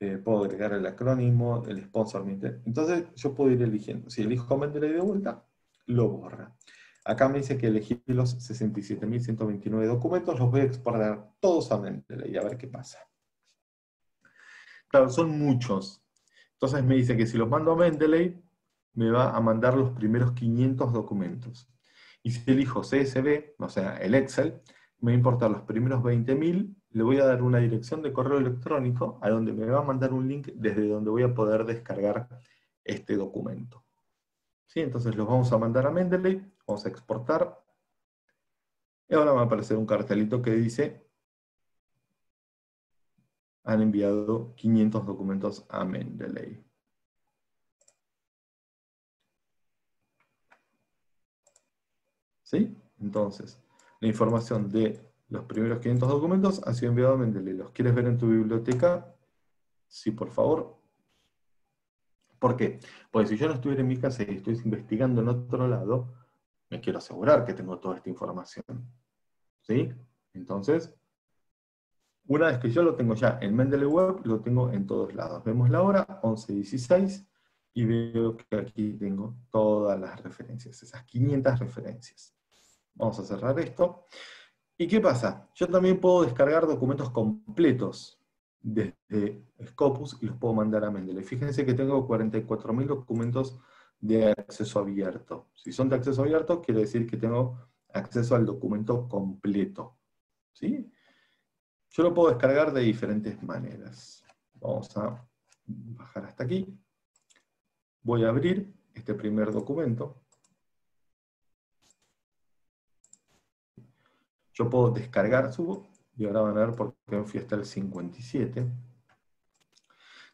eh, puedo agregar el acrónimo, el sponsor. Entonces yo puedo ir eligiendo. Si elijo Mendeley de vuelta, lo borra. Acá me dice que elegí los 67.129 documentos, los voy a exportar todos a Mendeley y a ver qué pasa. Claro, son muchos. Entonces me dice que si los mando a Mendeley, me va a mandar los primeros 500 documentos. Y si elijo CSV, o sea, el Excel, me va a importar los primeros 20.000, le voy a dar una dirección de correo electrónico a donde me va a mandar un link desde donde voy a poder descargar este documento. ¿Sí? Entonces los vamos a mandar a Mendeley, vamos a exportar, y ahora va a aparecer un cartelito que dice han enviado 500 documentos a Mendeley. ¿Sí? Entonces, la información de los primeros 500 documentos ha sido enviado a Mendeley. ¿Los quieres ver en tu biblioteca? Sí, por favor. ¿Por qué? Porque si yo no estuviera en mi casa y estoy investigando en otro lado, me quiero asegurar que tengo toda esta información. ¿Sí? Entonces, una vez que yo lo tengo ya en Mendeley Web, lo tengo en todos lados. Vemos la hora, 11.16, y veo que aquí tengo todas las referencias, esas 500 referencias. Vamos a cerrar esto. ¿Y qué pasa? Yo también puedo descargar documentos completos desde Scopus y los puedo mandar a Mendeley. Fíjense que tengo 44.000 documentos de acceso abierto. Si son de acceso abierto, quiere decir que tengo acceso al documento completo. ¿sí? Yo lo puedo descargar de diferentes maneras. Vamos a bajar hasta aquí. Voy a abrir este primer documento. Yo puedo descargar, subo, y ahora van a ver por qué fui hasta el 57.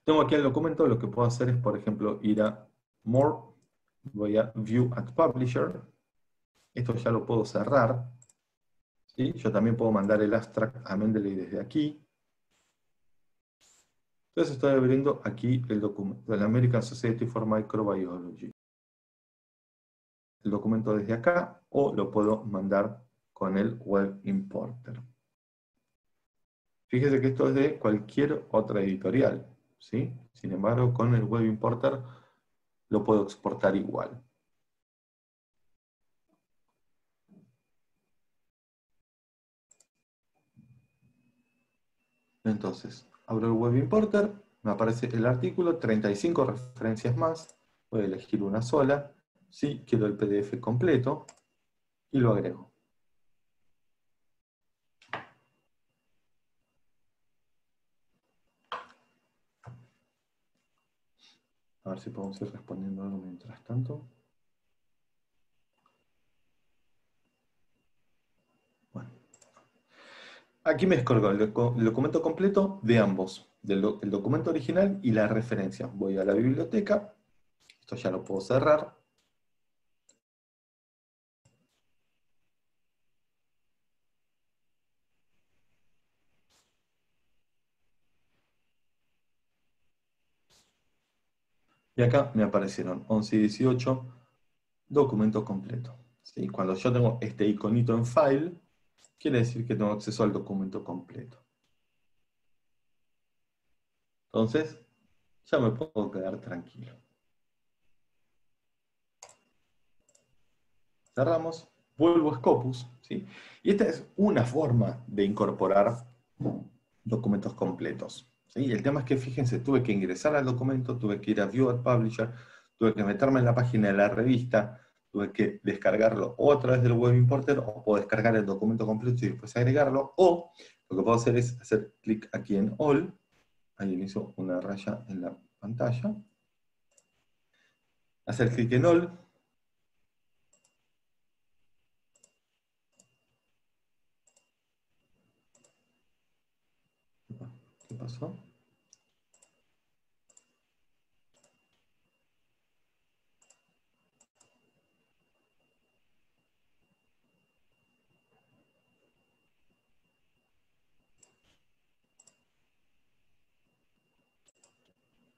Tengo aquí el documento, lo que puedo hacer es, por ejemplo, ir a More, voy a View at Publisher, esto ya lo puedo cerrar, ¿sí? yo también puedo mandar el abstract a Mendeley desde aquí, entonces estoy abriendo aquí el documento de la American Society for Microbiology. El documento desde acá, o lo puedo mandar con el Web Importer. Fíjese que esto es de cualquier otra editorial, ¿sí? Sin embargo, con el Web Importer lo puedo exportar igual. Entonces, abro el Web Importer, me aparece el artículo, 35 referencias más, voy a elegir una sola, si quiero el PDF completo, y lo agrego. A ver si podemos ir respondiendo algo mientras tanto. Bueno. Aquí me descargo el, documento completo de ambos, del el documento original y la referencia. Voy a la biblioteca, esto ya lo puedo cerrar. Y acá me aparecieron 11 y 18, documento completo. ¿Sí? Cuando yo tengo este iconito en file, quiere decir que tengo acceso al documento completo. Entonces, ya me puedo quedar tranquilo. Cerramos, vuelvo a Scopus, ¿sí? Y esta es una forma de incorporar documentos completos. Y el tema es que, fíjense, tuve que ingresar al documento, tuve que ir a View at Publisher, tuve que meterme en la página de la revista, tuve que descargarlo o a través del Web Importer, o puedo descargar el documento completo y después agregarlo, o lo que puedo hacer es hacer clic aquí en All, ahí inicio una raya en la pantalla, hacer clic en All, ¿Qué pasó?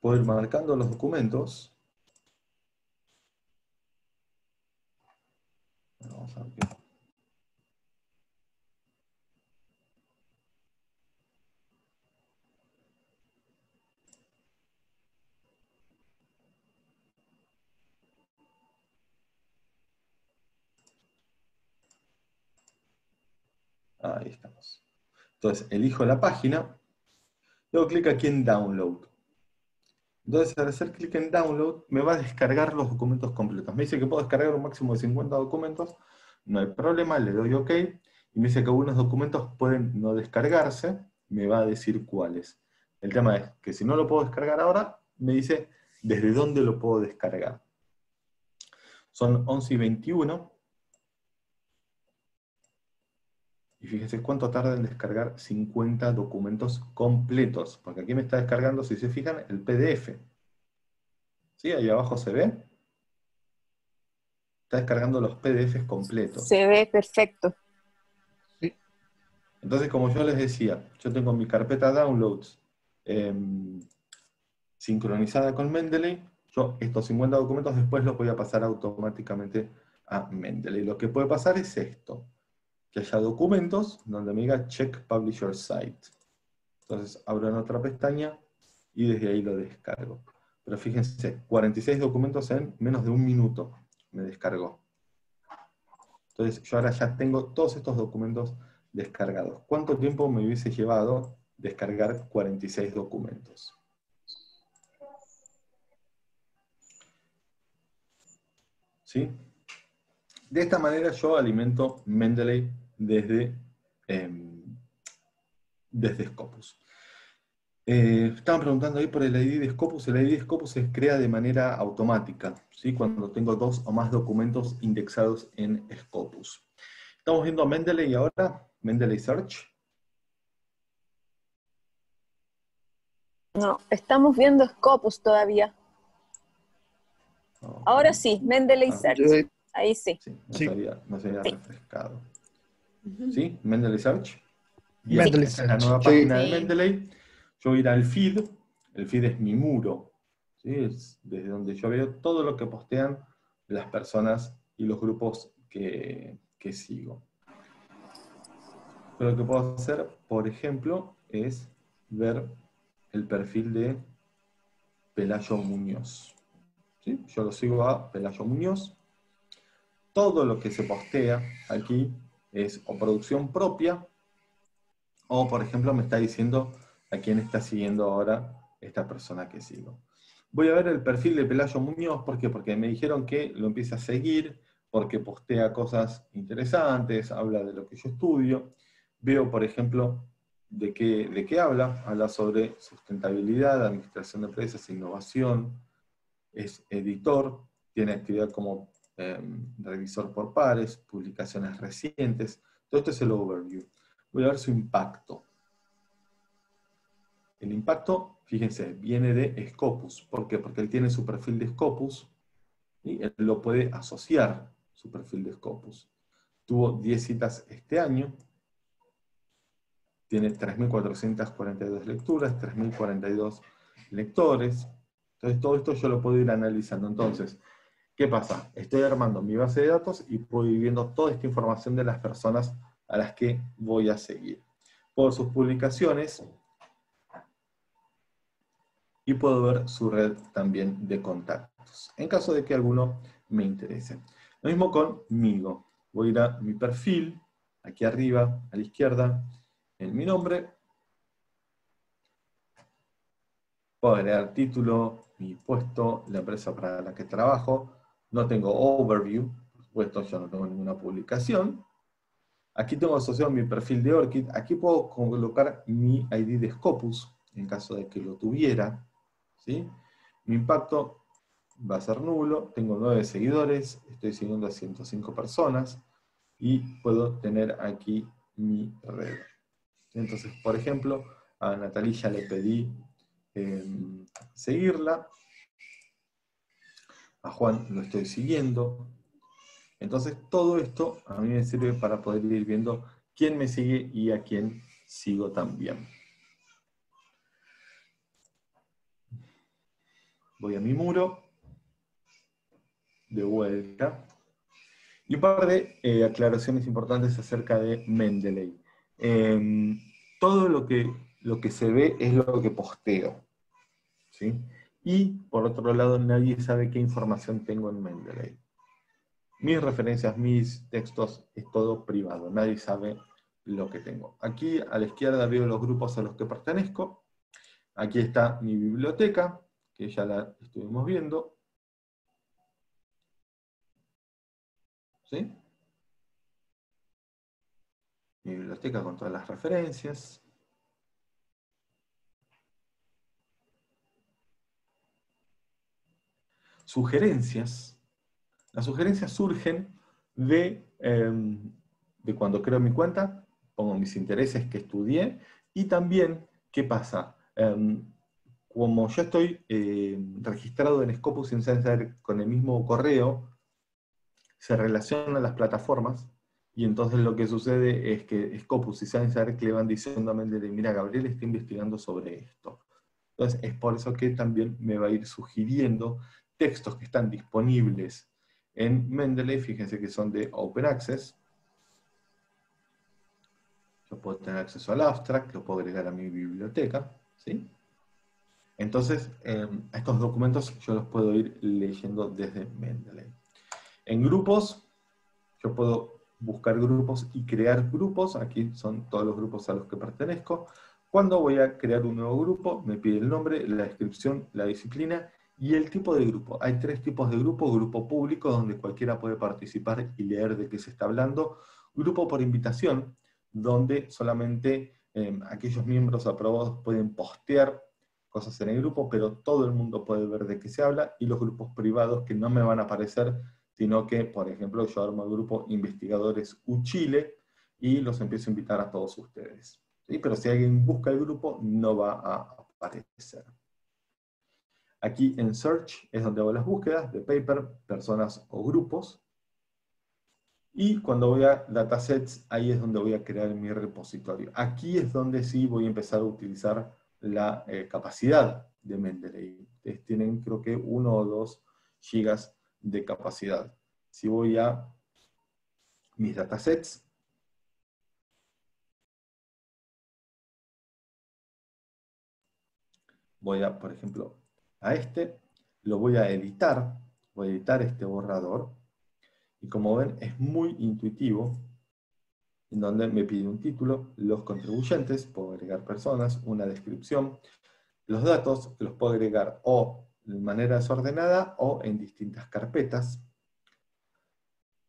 Puedo ir marcando los documentos. Vamos a ver Ahí estamos. Entonces, elijo la página, luego clic aquí en Download. Entonces, al hacer clic en Download, me va a descargar los documentos completos. Me dice que puedo descargar un máximo de 50 documentos, no hay problema, le doy OK, y me dice que algunos documentos pueden no descargarse, me va a decir cuáles. El tema es que si no lo puedo descargar ahora, me dice desde dónde lo puedo descargar. Son 11 y 21, Y fíjense cuánto tarda en descargar 50 documentos completos, porque aquí me está descargando, si se fijan, el PDF. ¿Sí? Ahí abajo se ve. Está descargando los PDFs completos. Se ve perfecto. Sí. Entonces, como yo les decía, yo tengo mi carpeta Downloads em, sincronizada con Mendeley. Yo estos 50 documentos después los voy a pasar automáticamente a Mendeley. Lo que puede pasar es esto que documentos donde me diga check publisher site. Entonces abro en otra pestaña y desde ahí lo descargo. Pero fíjense, 46 documentos en menos de un minuto me descargó. Entonces yo ahora ya tengo todos estos documentos descargados. ¿Cuánto tiempo me hubiese llevado descargar 46 documentos? ¿Sí? De esta manera yo alimento Mendeley desde, em, desde Scopus. Eh, estaban preguntando ahí por el ID de Scopus. El ID de Scopus se crea de manera automática, ¿sí? cuando tengo dos o más documentos indexados en Scopus. Estamos viendo Mendeley ahora, Mendeley Search. No, estamos viendo Scopus todavía. Ahora sí, Mendeley ah, Search. Ahí sí. sí no, Se había, refrescado. ¿Sí? Mendeley Search. Mendeley Search. la nueva página de Mendeley. Yo voy a ir al feed. El feed es mi muro. ¿sí? Es desde donde yo veo todo lo que postean las personas y los grupos que, que sigo. Pero lo que puedo hacer, por ejemplo, es ver el perfil de Pelayo Muñoz. ¿Sí? Yo lo sigo a Pelayo Muñoz. Todo lo que se postea aquí es o producción propia, o por ejemplo me está diciendo a quién está siguiendo ahora esta persona que sigo. Voy a ver el perfil de Pelayo Muñoz, ¿por qué? Porque me dijeron que lo empiece a seguir, porque postea cosas interesantes, habla de lo que yo estudio. Veo, por ejemplo, de qué, de qué habla. Habla sobre sustentabilidad, administración de empresas, innovación. Es editor, tiene actividad como em, revisor por pares, publicaciones recientes. Todo esto es el overview. Voy a ver su impacto. El impacto, fíjense, viene de Scopus. ¿Por qué? Porque él tiene su perfil de Scopus y él lo puede asociar, su perfil de Scopus. Tuvo 10 citas este año, tiene 3.442 lecturas, 3.042 lectores. Entonces todo esto yo lo puedo ir analizando. Entonces, ¿qué pasa? Estoy armando mi base de datos y puedo ir viendo toda esta información de las personas a las que voy a seguir. Por sus publicaciones y puedo ver su red también de contactos, en caso de que alguno me interese. Lo mismo conmigo. Voy a ir a mi perfil, aquí arriba, a la izquierda, en mi nombre. Puedo agregar título, mi puesto, la empresa para la que trabajo. No tengo overview, por supuesto yo no tengo ninguna publicación. Aquí tengo asociado mi perfil de ORCID. Aquí puedo colocar mi ID de Scopus, en caso de que lo tuviera. ¿sí? Mi impacto va a ser nulo. Tengo 9 seguidores, estoy siguiendo a 105 personas y puedo tener aquí mi red. Entonces, por ejemplo, a Natalia le pedí em, seguirla, a Juan lo estoy siguiendo. Entonces, todo esto a mí me sirve para poder ir viendo quién me sigue y a quién sigo también. Voy a mi muro, de vuelta, y un par de eh, aclaraciones importantes acerca de Mendeley. Em, todo lo que, lo que se ve es lo que posteo. ¿sí? Y por otro lado, nadie sabe qué información tengo en Mendeley. Mis referencias, mis textos, es todo privado. Nadie sabe lo que tengo. Aquí a la izquierda veo los grupos a los que pertenezco. Aquí está mi biblioteca, que ya la estuvimos viendo. ¿Sí? mi biblioteca con todas las referencias. Sugerencias. Las sugerencias surgen de, em, de cuando creo mi cuenta, pongo mis intereses que estudié y también, ¿qué pasa? Em, como yo estoy em, registrado en Scopus Insider con el mismo correo, se relacionan las plataformas y entonces lo que sucede es que Scopus y que le van diciendo a Mendeley, mira, Gabriel está investigando sobre esto. Entonces es por eso que también me va a ir sugiriendo textos que están disponibles en Mendeley, fíjense que son de Open Access. Yo puedo tener acceso al abstract, lo puedo agregar a mi biblioteca. ¿sí? Entonces, em, estos documentos yo los puedo ir leyendo desde Mendeley. En grupos, yo puedo buscar grupos y crear grupos. Aquí son todos los grupos a los que pertenezco. Cuando voy a crear un nuevo grupo, me pide el nombre, la descripción, la disciplina y el tipo de grupo. Hay tres tipos de grupo. Grupo público, donde cualquiera puede participar y leer de qué se está hablando. Grupo por invitación, donde solamente eh, aquellos miembros aprobados pueden postear cosas en el grupo, pero todo el mundo puede ver de qué se habla, y los grupos privados que no me van a aparecer, sino que, por ejemplo, yo armo el grupo Investigadores UChile y los empiezo a invitar a todos ustedes. Pero si alguien busca el grupo, no va a aparecer. Aquí en Search es donde hago las búsquedas de paper, personas o grupos. Y cuando voy a datasets, ahí es donde voy a crear mi repositorio. Aquí es donde sí voy a empezar a utilizar la eh, capacidad de Mendeley. Ustedes tienen creo que uno o dos gigas de capacidad. Si voy a mis datasets, voy a, por ejemplo, a este, lo voy a editar, voy a editar este borrador, y como ven es muy intuitivo, en donde me pide un título, los contribuyentes, puedo agregar personas, una descripción, los datos los puedo agregar o de manera desordenada o en distintas carpetas.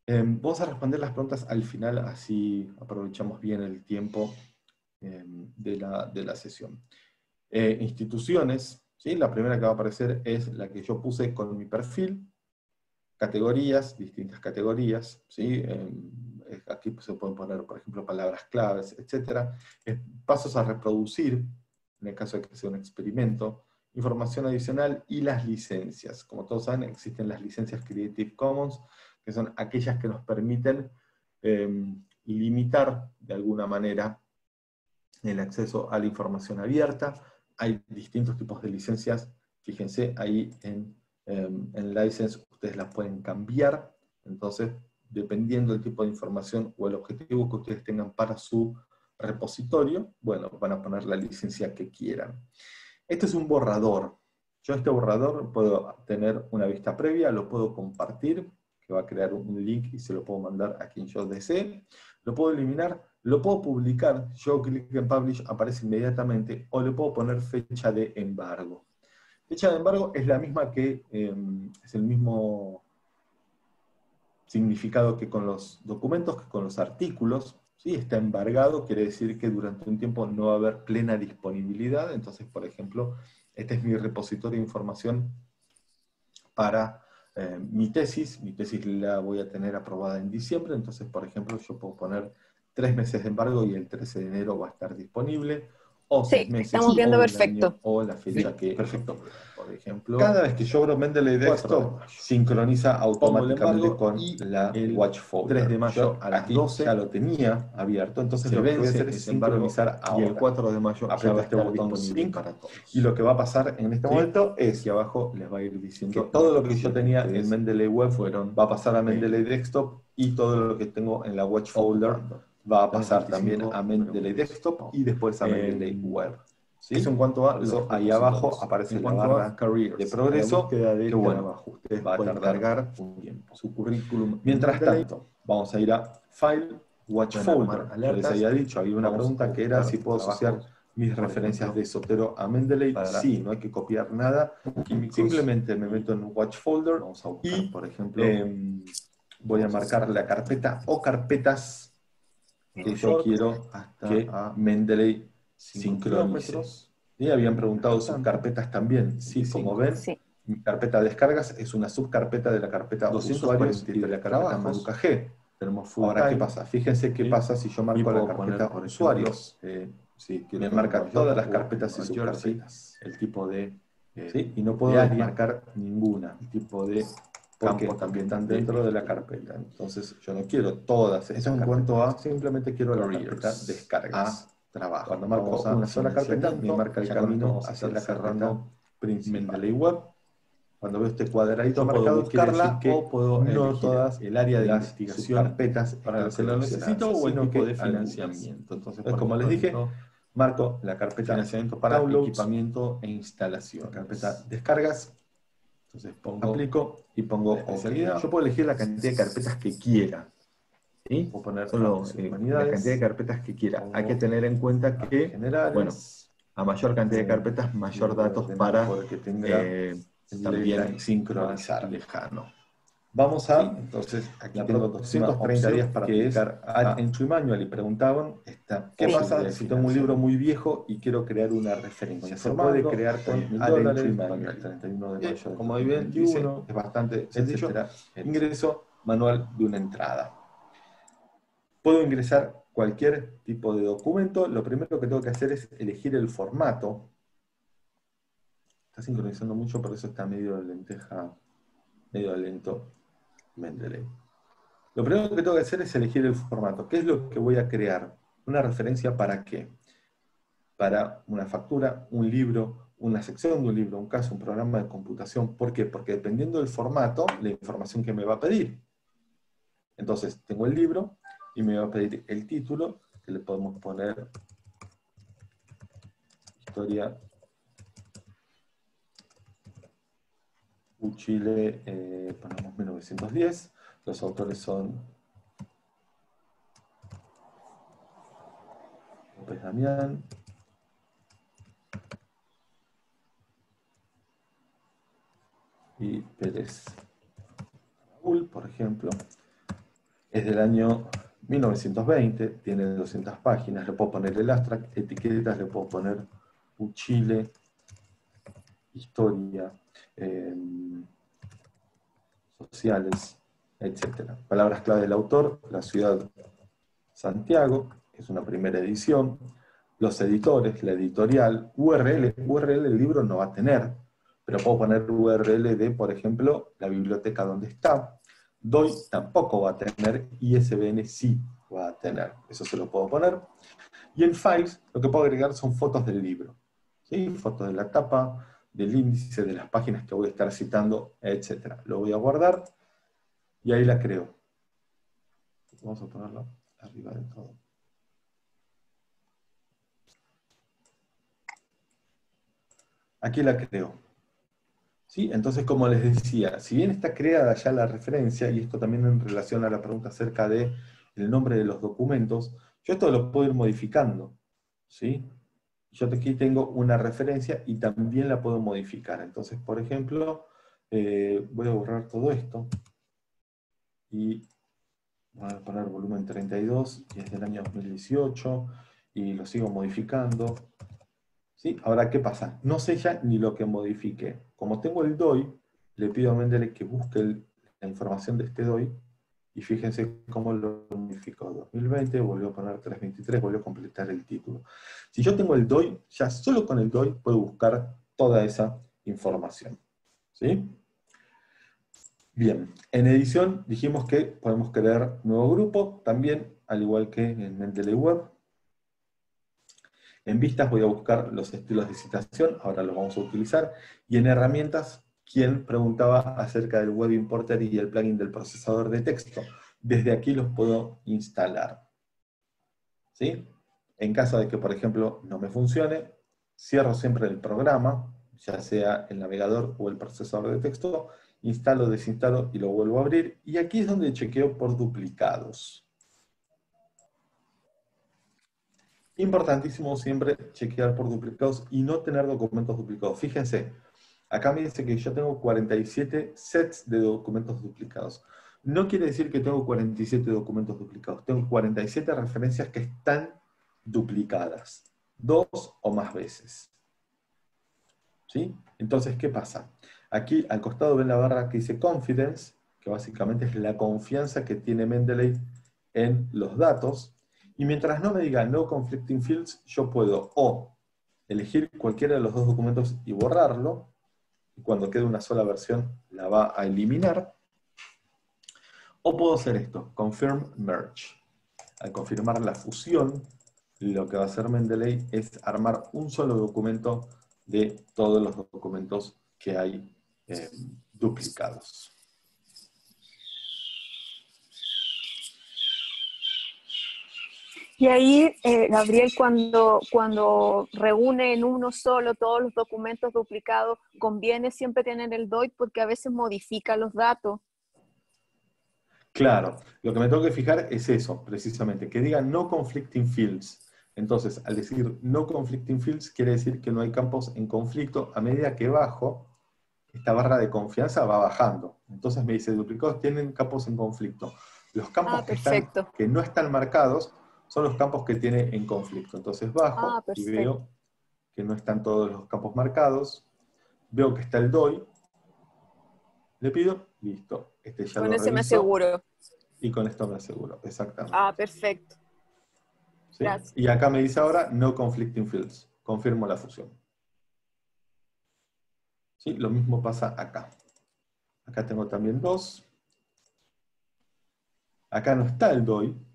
Em, vamos a responder las preguntas al final, así aprovechamos bien el tiempo em, de, la, sesión. Eh, instituciones, ¿sí? la primera que va a aparecer es la que yo puse con mi perfil, categorías, distintas categorías, ¿sí? Em, aquí se pueden poner, por ejemplo, palabras claves, etc. Pasos a reproducir, en el caso de que sea un experimento, información adicional y las licencias. Como todos saben, existen las licencias Creative Commons, que son aquellas que nos permiten em, limitar de alguna manera el acceso a la información abierta. Hay distintos tipos de licencias, fíjense ahí en, em, en License, ustedes las pueden cambiar, entonces dependiendo del tipo de información o el objetivo que ustedes tengan para su repositorio, bueno, van a poner la licencia que quieran. Este es un borrador. Yo este borrador puedo tener una vista previa, lo puedo compartir, que va a crear un link y se lo puedo mandar a quien yo desee. Lo puedo eliminar, lo puedo publicar, yo clic en Publish, aparece inmediatamente, o le puedo poner fecha de embargo. Fecha de embargo es la misma que, em, es el mismo significado que con los documentos, que con los artículos, ¿sí? está embargado, quiere decir que durante un tiempo no va a haber plena disponibilidad. Entonces, por ejemplo, este es mi repositorio de información para eh, mi tesis. Mi tesis la voy a tener aprobada en diciembre, entonces, por ejemplo, yo puedo poner tres meses de embargo y el 13 de enero va a estar disponible. O sí, estamos viendo perfecto. o la fecha que... Perfecto por ejemplo. Cada vez que yo abro Mendeley Desktop, sincroniza automáticamente con la Watch Folder. 3 de mayo a las 12 ya lo tenía abierto, entonces lo que voy a hacer es sincronizar ahora. Y el 4 de mayo aprieto este botón Sync para todos. Y lo que va a pasar en este momento es que abajo les va a ir diciendo que todo lo que yo tenía en Mendeley Web fueron, va a pasar a Mendeley Desktop y todo lo que tengo en la Watch Folder va a pasar también a Mendeley Desktop y después a Mendeley Web. Eso en cuanto a ahí abajo aparece la barra de progreso, que bueno. Ustedes va a tardar un tiempo. Su currículum. Mientras tanto, vamos a ir a File, Watch Folder. Les había dicho, había una pregunta que era si puedo asociar mis referencias de Sotero a Mendeley. Sí, no hay que copiar nada. Simplemente me meto en Watch Folder y, por ejemplo, em, voy a marcar la carpeta o carpetas que yo quiero que Mendeley sincronices. Y habían preguntado subcarpetas también. Sí, como ven, mi carpeta de descargas es una subcarpeta de la carpeta 200 usuarios y de la carpeta Maduca G. Ahora, ¿qué pasa? Fíjense qué pasa si yo marco la carpeta por usuarios. Eh, me marca todas las carpetas y subcarpetas. El tipo de... Eh, ¿sí? Y no puedo marcar ninguna. El tipo de campo también están dentro de la carpeta. Entonces yo no quiero todas. Eso en cuanto a simplemente quiero la carpeta descargas trabajo. Cuando marco una sola carpeta, me marca el camino hacia la carpeta principal. de web. Cuando veo este cuadradito marcado, buscarla que o puedo no todas el área de investigación carpetas para las que lo necesito o el tipo de financiamiento. Entonces, como les dije, marco la carpeta financiamiento para equipamiento e instalación. Carpeta descargas. Entonces pongo, aplico y pongo Yo puedo elegir la cantidad de carpetas que quiera. ¿sí? O poner solo eh, la cantidad de carpetas que quiera. Hay que tener en cuenta que, bueno, a mayor cantidad de carpetas, mayor datos para que tenga eh, también sincronizar lejano. Vamos a, entonces, aquí tengo 230 días para aplicar a Entry Manual y preguntaban, ¿qué pasa si tengo un libro muy viejo y quiero crear una referencia? Se puede crear con Entry Manual, 31 de mayo Como bien dice, es bastante sencillo. Ingreso manual de una entrada. Puedo ingresar cualquier tipo de documento. Lo primero que tengo que hacer es elegir el formato. Está sincronizando mucho, por eso está medio lenteja, medio lento. Mendeley. Lo primero que tengo que hacer es elegir el formato. ¿Qué es lo que voy a crear? ¿Una referencia para qué? Para una factura, un libro, una sección de un libro, un caso, un programa de computación. ¿Por qué? Porque dependiendo del formato, la información que me va a pedir. Entonces, tengo el libro y me va a pedir el título, que le podemos poner historia Chile, eh, ponemos 1910. Los autores son López Damián. Y Pérez Raúl, por ejemplo. Es del año 1920, tiene 200 páginas, le puedo poner el abstract, etiquetas, le puedo poner Chile, historia, Em, sociales, etc. Palabras clave del autor, la ciudad Santiago, es una primera edición, los editores, la editorial, URL, URL el libro no va a tener, pero puedo poner URL de, por ejemplo, la biblioteca donde está. DOI tampoco va a tener, ISBN sí va a tener, eso se lo puedo poner. Y en Files, lo que puedo agregar son fotos del libro, ¿sí? fotos de la tapa, del índice de las páginas que voy a estar citando, etc. Lo voy a guardar y ahí la creo. Vamos a ponerlo arriba de todo. Aquí la creo. ¿Sí? Entonces, como les decía, si bien está creada ya la referencia, y esto también en relación a la pregunta acerca del el nombre de los documentos, yo esto lo puedo ir modificando. ¿sí? Yo aquí tengo una referencia y también la puedo modificar. Entonces, por ejemplo, eh, voy a borrar todo esto y voy a poner volumen 32 y es del año 2018 y lo sigo modificando. ¿Sí? Ahora, ¿qué pasa? No ya ni lo que modifique. Como tengo el DOI, le pido a Mendeley que busque la información de este DOI y fíjense cómo lo modificó. 2020, volvió a poner 323, volvió a completar el título. Si yo tengo el DOI, ya solo con el DOI puedo buscar toda esa información. ¿Sí? Bien, en edición dijimos que podemos crear nuevo grupo, también, al igual que en Mendeley Web. En vistas voy a buscar los estilos de citación, ahora los vamos a utilizar. Y en herramientas quien preguntaba acerca del Web Importer y el plugin del procesador de texto. Desde aquí los puedo instalar. ¿Sí? En caso de que, por ejemplo, no me funcione, cierro siempre el programa, ya sea el navegador o el procesador de texto, instalo, desinstalo y lo vuelvo a abrir. Y aquí es donde chequeo por duplicados. Importantísimo siempre chequear por duplicados y no tener documentos duplicados. Fíjense, Acá me dice que yo tengo 47 sets de documentos duplicados. No quiere decir que tengo 47 documentos duplicados. Tengo 47 referencias que están duplicadas. Dos o más veces. ¿Sí? Entonces, ¿qué pasa? Aquí al costado ven la barra que dice confidence, que básicamente es la confianza que tiene Mendeley en los datos. Y mientras no me diga no conflicting fields, yo puedo o elegir cualquiera de los dos documentos y borrarlo, y cuando quede una sola versión la va a eliminar. O puedo hacer esto, confirm merge. Al confirmar la fusión, lo que va a hacer Mendeley es armar un solo documento de todos los documentos que hay eh, duplicados. Y ahí, eh, Gabriel, cuando, cuando reúne en uno solo todos los documentos duplicados, conviene siempre tener el DOI porque a veces modifica los datos. Claro, lo que me tengo que fijar es eso, precisamente, que diga no conflicting fields. Entonces, al decir no conflicting fields, quiere decir que no hay campos en conflicto. A medida que bajo, esta barra de confianza va bajando. Entonces me dice, duplicados tienen campos en conflicto. Los campos ah, que, no están marcados son los campos que tiene en conflicto. Entonces bajo ah, y veo que no están todos los campos marcados. Veo que está el DOI. Le pido, listo. Este ya con ese me aseguro. Y con esto me aseguro, exactamente. Ah, perfecto. Y acá me dice ahora no conflicting fields. Confirmo la fusión. ¿Sí? Lo mismo pasa acá. Acá tengo también dos. Acá no está el DOI.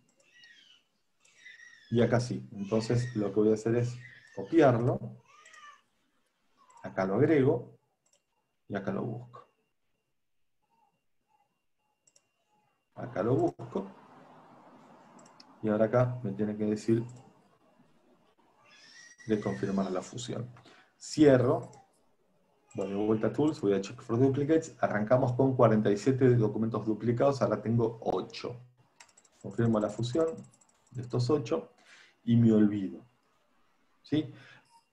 Y acá sí. Entonces lo que voy a hacer es copiarlo. Acá lo agrego. Y acá lo busco. Acá lo busco. Y ahora acá me tiene que decir de confirmar la fusión. Cierro. Voy de vuelta a Tools, voy a Check for Duplicates. Arrancamos con 47 documentos duplicados, ahora tengo 8. Confirmo la fusión de estos 8 y me olvido. ¿Sí?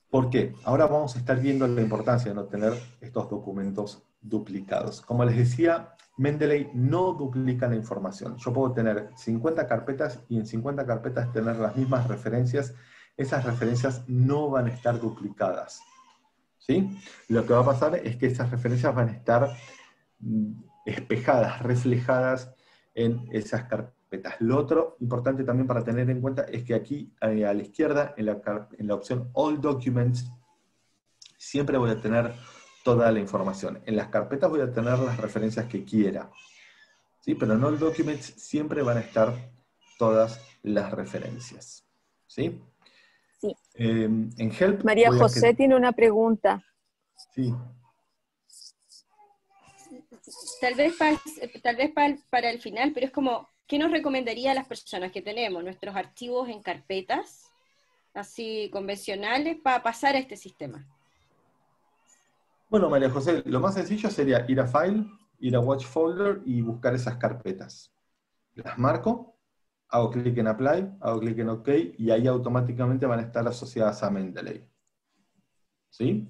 ¿Por qué? Ahora vamos a estar viendo la importancia de no tener estos documentos duplicados. Como les decía, Mendeley no duplica la información. Yo puedo tener 50 carpetas y en 50 carpetas tener las mismas referencias. Esas referencias no van a estar duplicadas. ¿sí? Lo que va a pasar es que esas referencias van a estar mm, espejadas, reflejadas en esas carpetas. Lo otro importante también para tener en cuenta es que aquí eh, a la izquierda, en la, en la opción All Documents, siempre voy a tener toda la información. En las carpetas voy a tener las referencias que quiera, ¿sí? pero en All Documents siempre van a estar todas las referencias. ¿sí? Sí. Em, en Help. María José tiene una pregunta. Sí. Tal vez, para, tal vez para, el final, pero es como, ¿qué nos recomendaría a las personas que tenemos nuestros archivos en carpetas, así convencionales, para pasar a este sistema? Bueno, María José, lo más sencillo sería ir a File, ir a Watch Folder y buscar esas carpetas. Las marco, hago clic en Apply, hago clic en OK, y ahí automáticamente van a estar asociadas a Mendeley. ¿Sí?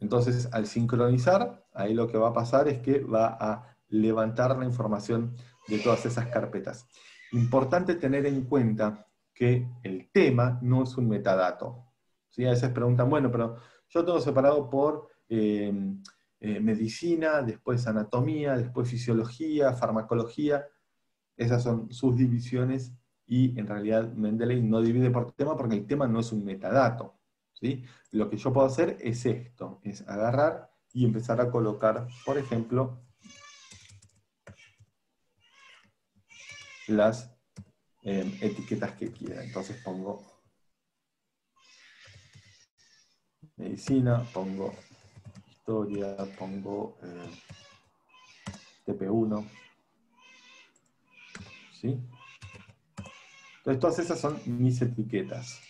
Entonces, al sincronizar, ahí lo que va a pasar es que va a levantar la información de todas esas carpetas. Importante tener en cuenta que el tema no es un metadato. ¿Sí? A veces preguntan, bueno, pero yo tengo separado por eh, eh, medicina, después anatomía, después fisiología, farmacología. Esas son sus divisiones y en realidad Mendeley no divide por tema porque el tema no es un metadato. ¿sí? Lo que yo puedo hacer es esto, es agarrar y empezar a colocar, por ejemplo, las em, etiquetas que quiera. Entonces pongo medicina, pongo historia, pongo eh, TP1, ¿sí? Entonces todas esas son mis etiquetas.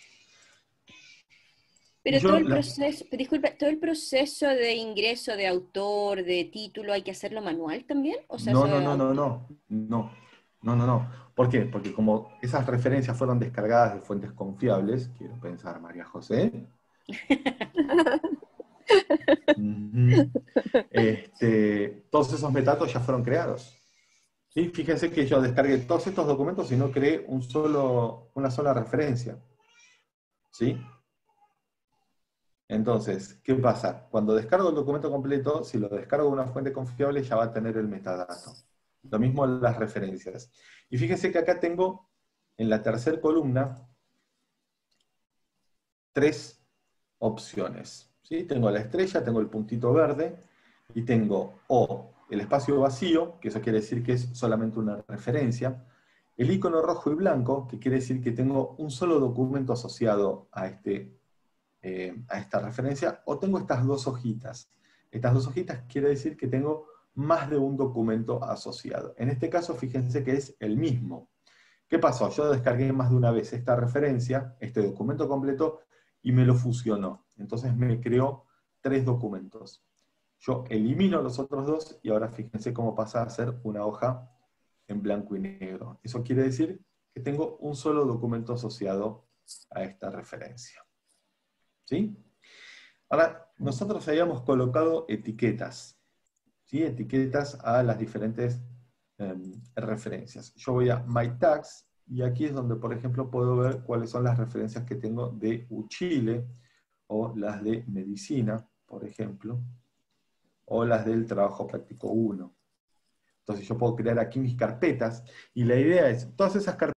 Pero todo el proceso, disculpa, todo el proceso de ingreso de autor, de título, ¿hay que hacerlo manual también? no, no, no, no, no, no, no, no, no. ¿Por qué? Porque como esas referencias fueron descargadas de fuentes confiables, quiero pensar, María José, este, todos esos metadatos ya fueron creados. ¿Sí? Fíjense que yo descargué todos estos documentos y no creé un solo, una sola referencia. ¿Sí? Entonces, ¿qué pasa? Cuando descargo el documento completo, si lo descargo de una fuente confiable, ya va a tener el metadato. Lo mismo las referencias. Y fíjense que acá tengo, en la tercera columna, tres opciones. ¿Sí? Tengo la estrella, tengo el puntito verde, y tengo o el espacio vacío, que eso quiere decir que es solamente una referencia, el icono rojo y blanco, que quiere decir que tengo un solo documento asociado a, este, eh, a esta referencia, o tengo estas dos hojitas. Estas dos hojitas quiere decir que tengo más de un documento asociado. En este caso, fíjense que es el mismo. ¿Qué pasó? Yo descargué más de una vez esta referencia, este documento completo, y me lo fusionó. Entonces me creó tres documentos. Yo elimino los otros dos y ahora fíjense cómo pasa a ser una hoja en blanco y negro. Eso quiere decir que tengo un solo documento asociado a esta referencia. ¿Sí? Ahora, nosotros habíamos colocado etiquetas, ¿sí? etiquetas a las diferentes em, referencias. Yo voy a My Tags y aquí es donde, por ejemplo, puedo ver cuáles son las referencias que tengo de Uchile o las de medicina, por ejemplo, o las del trabajo práctico 1. Entonces yo puedo crear aquí mis carpetas y la idea es, todas esas carpetas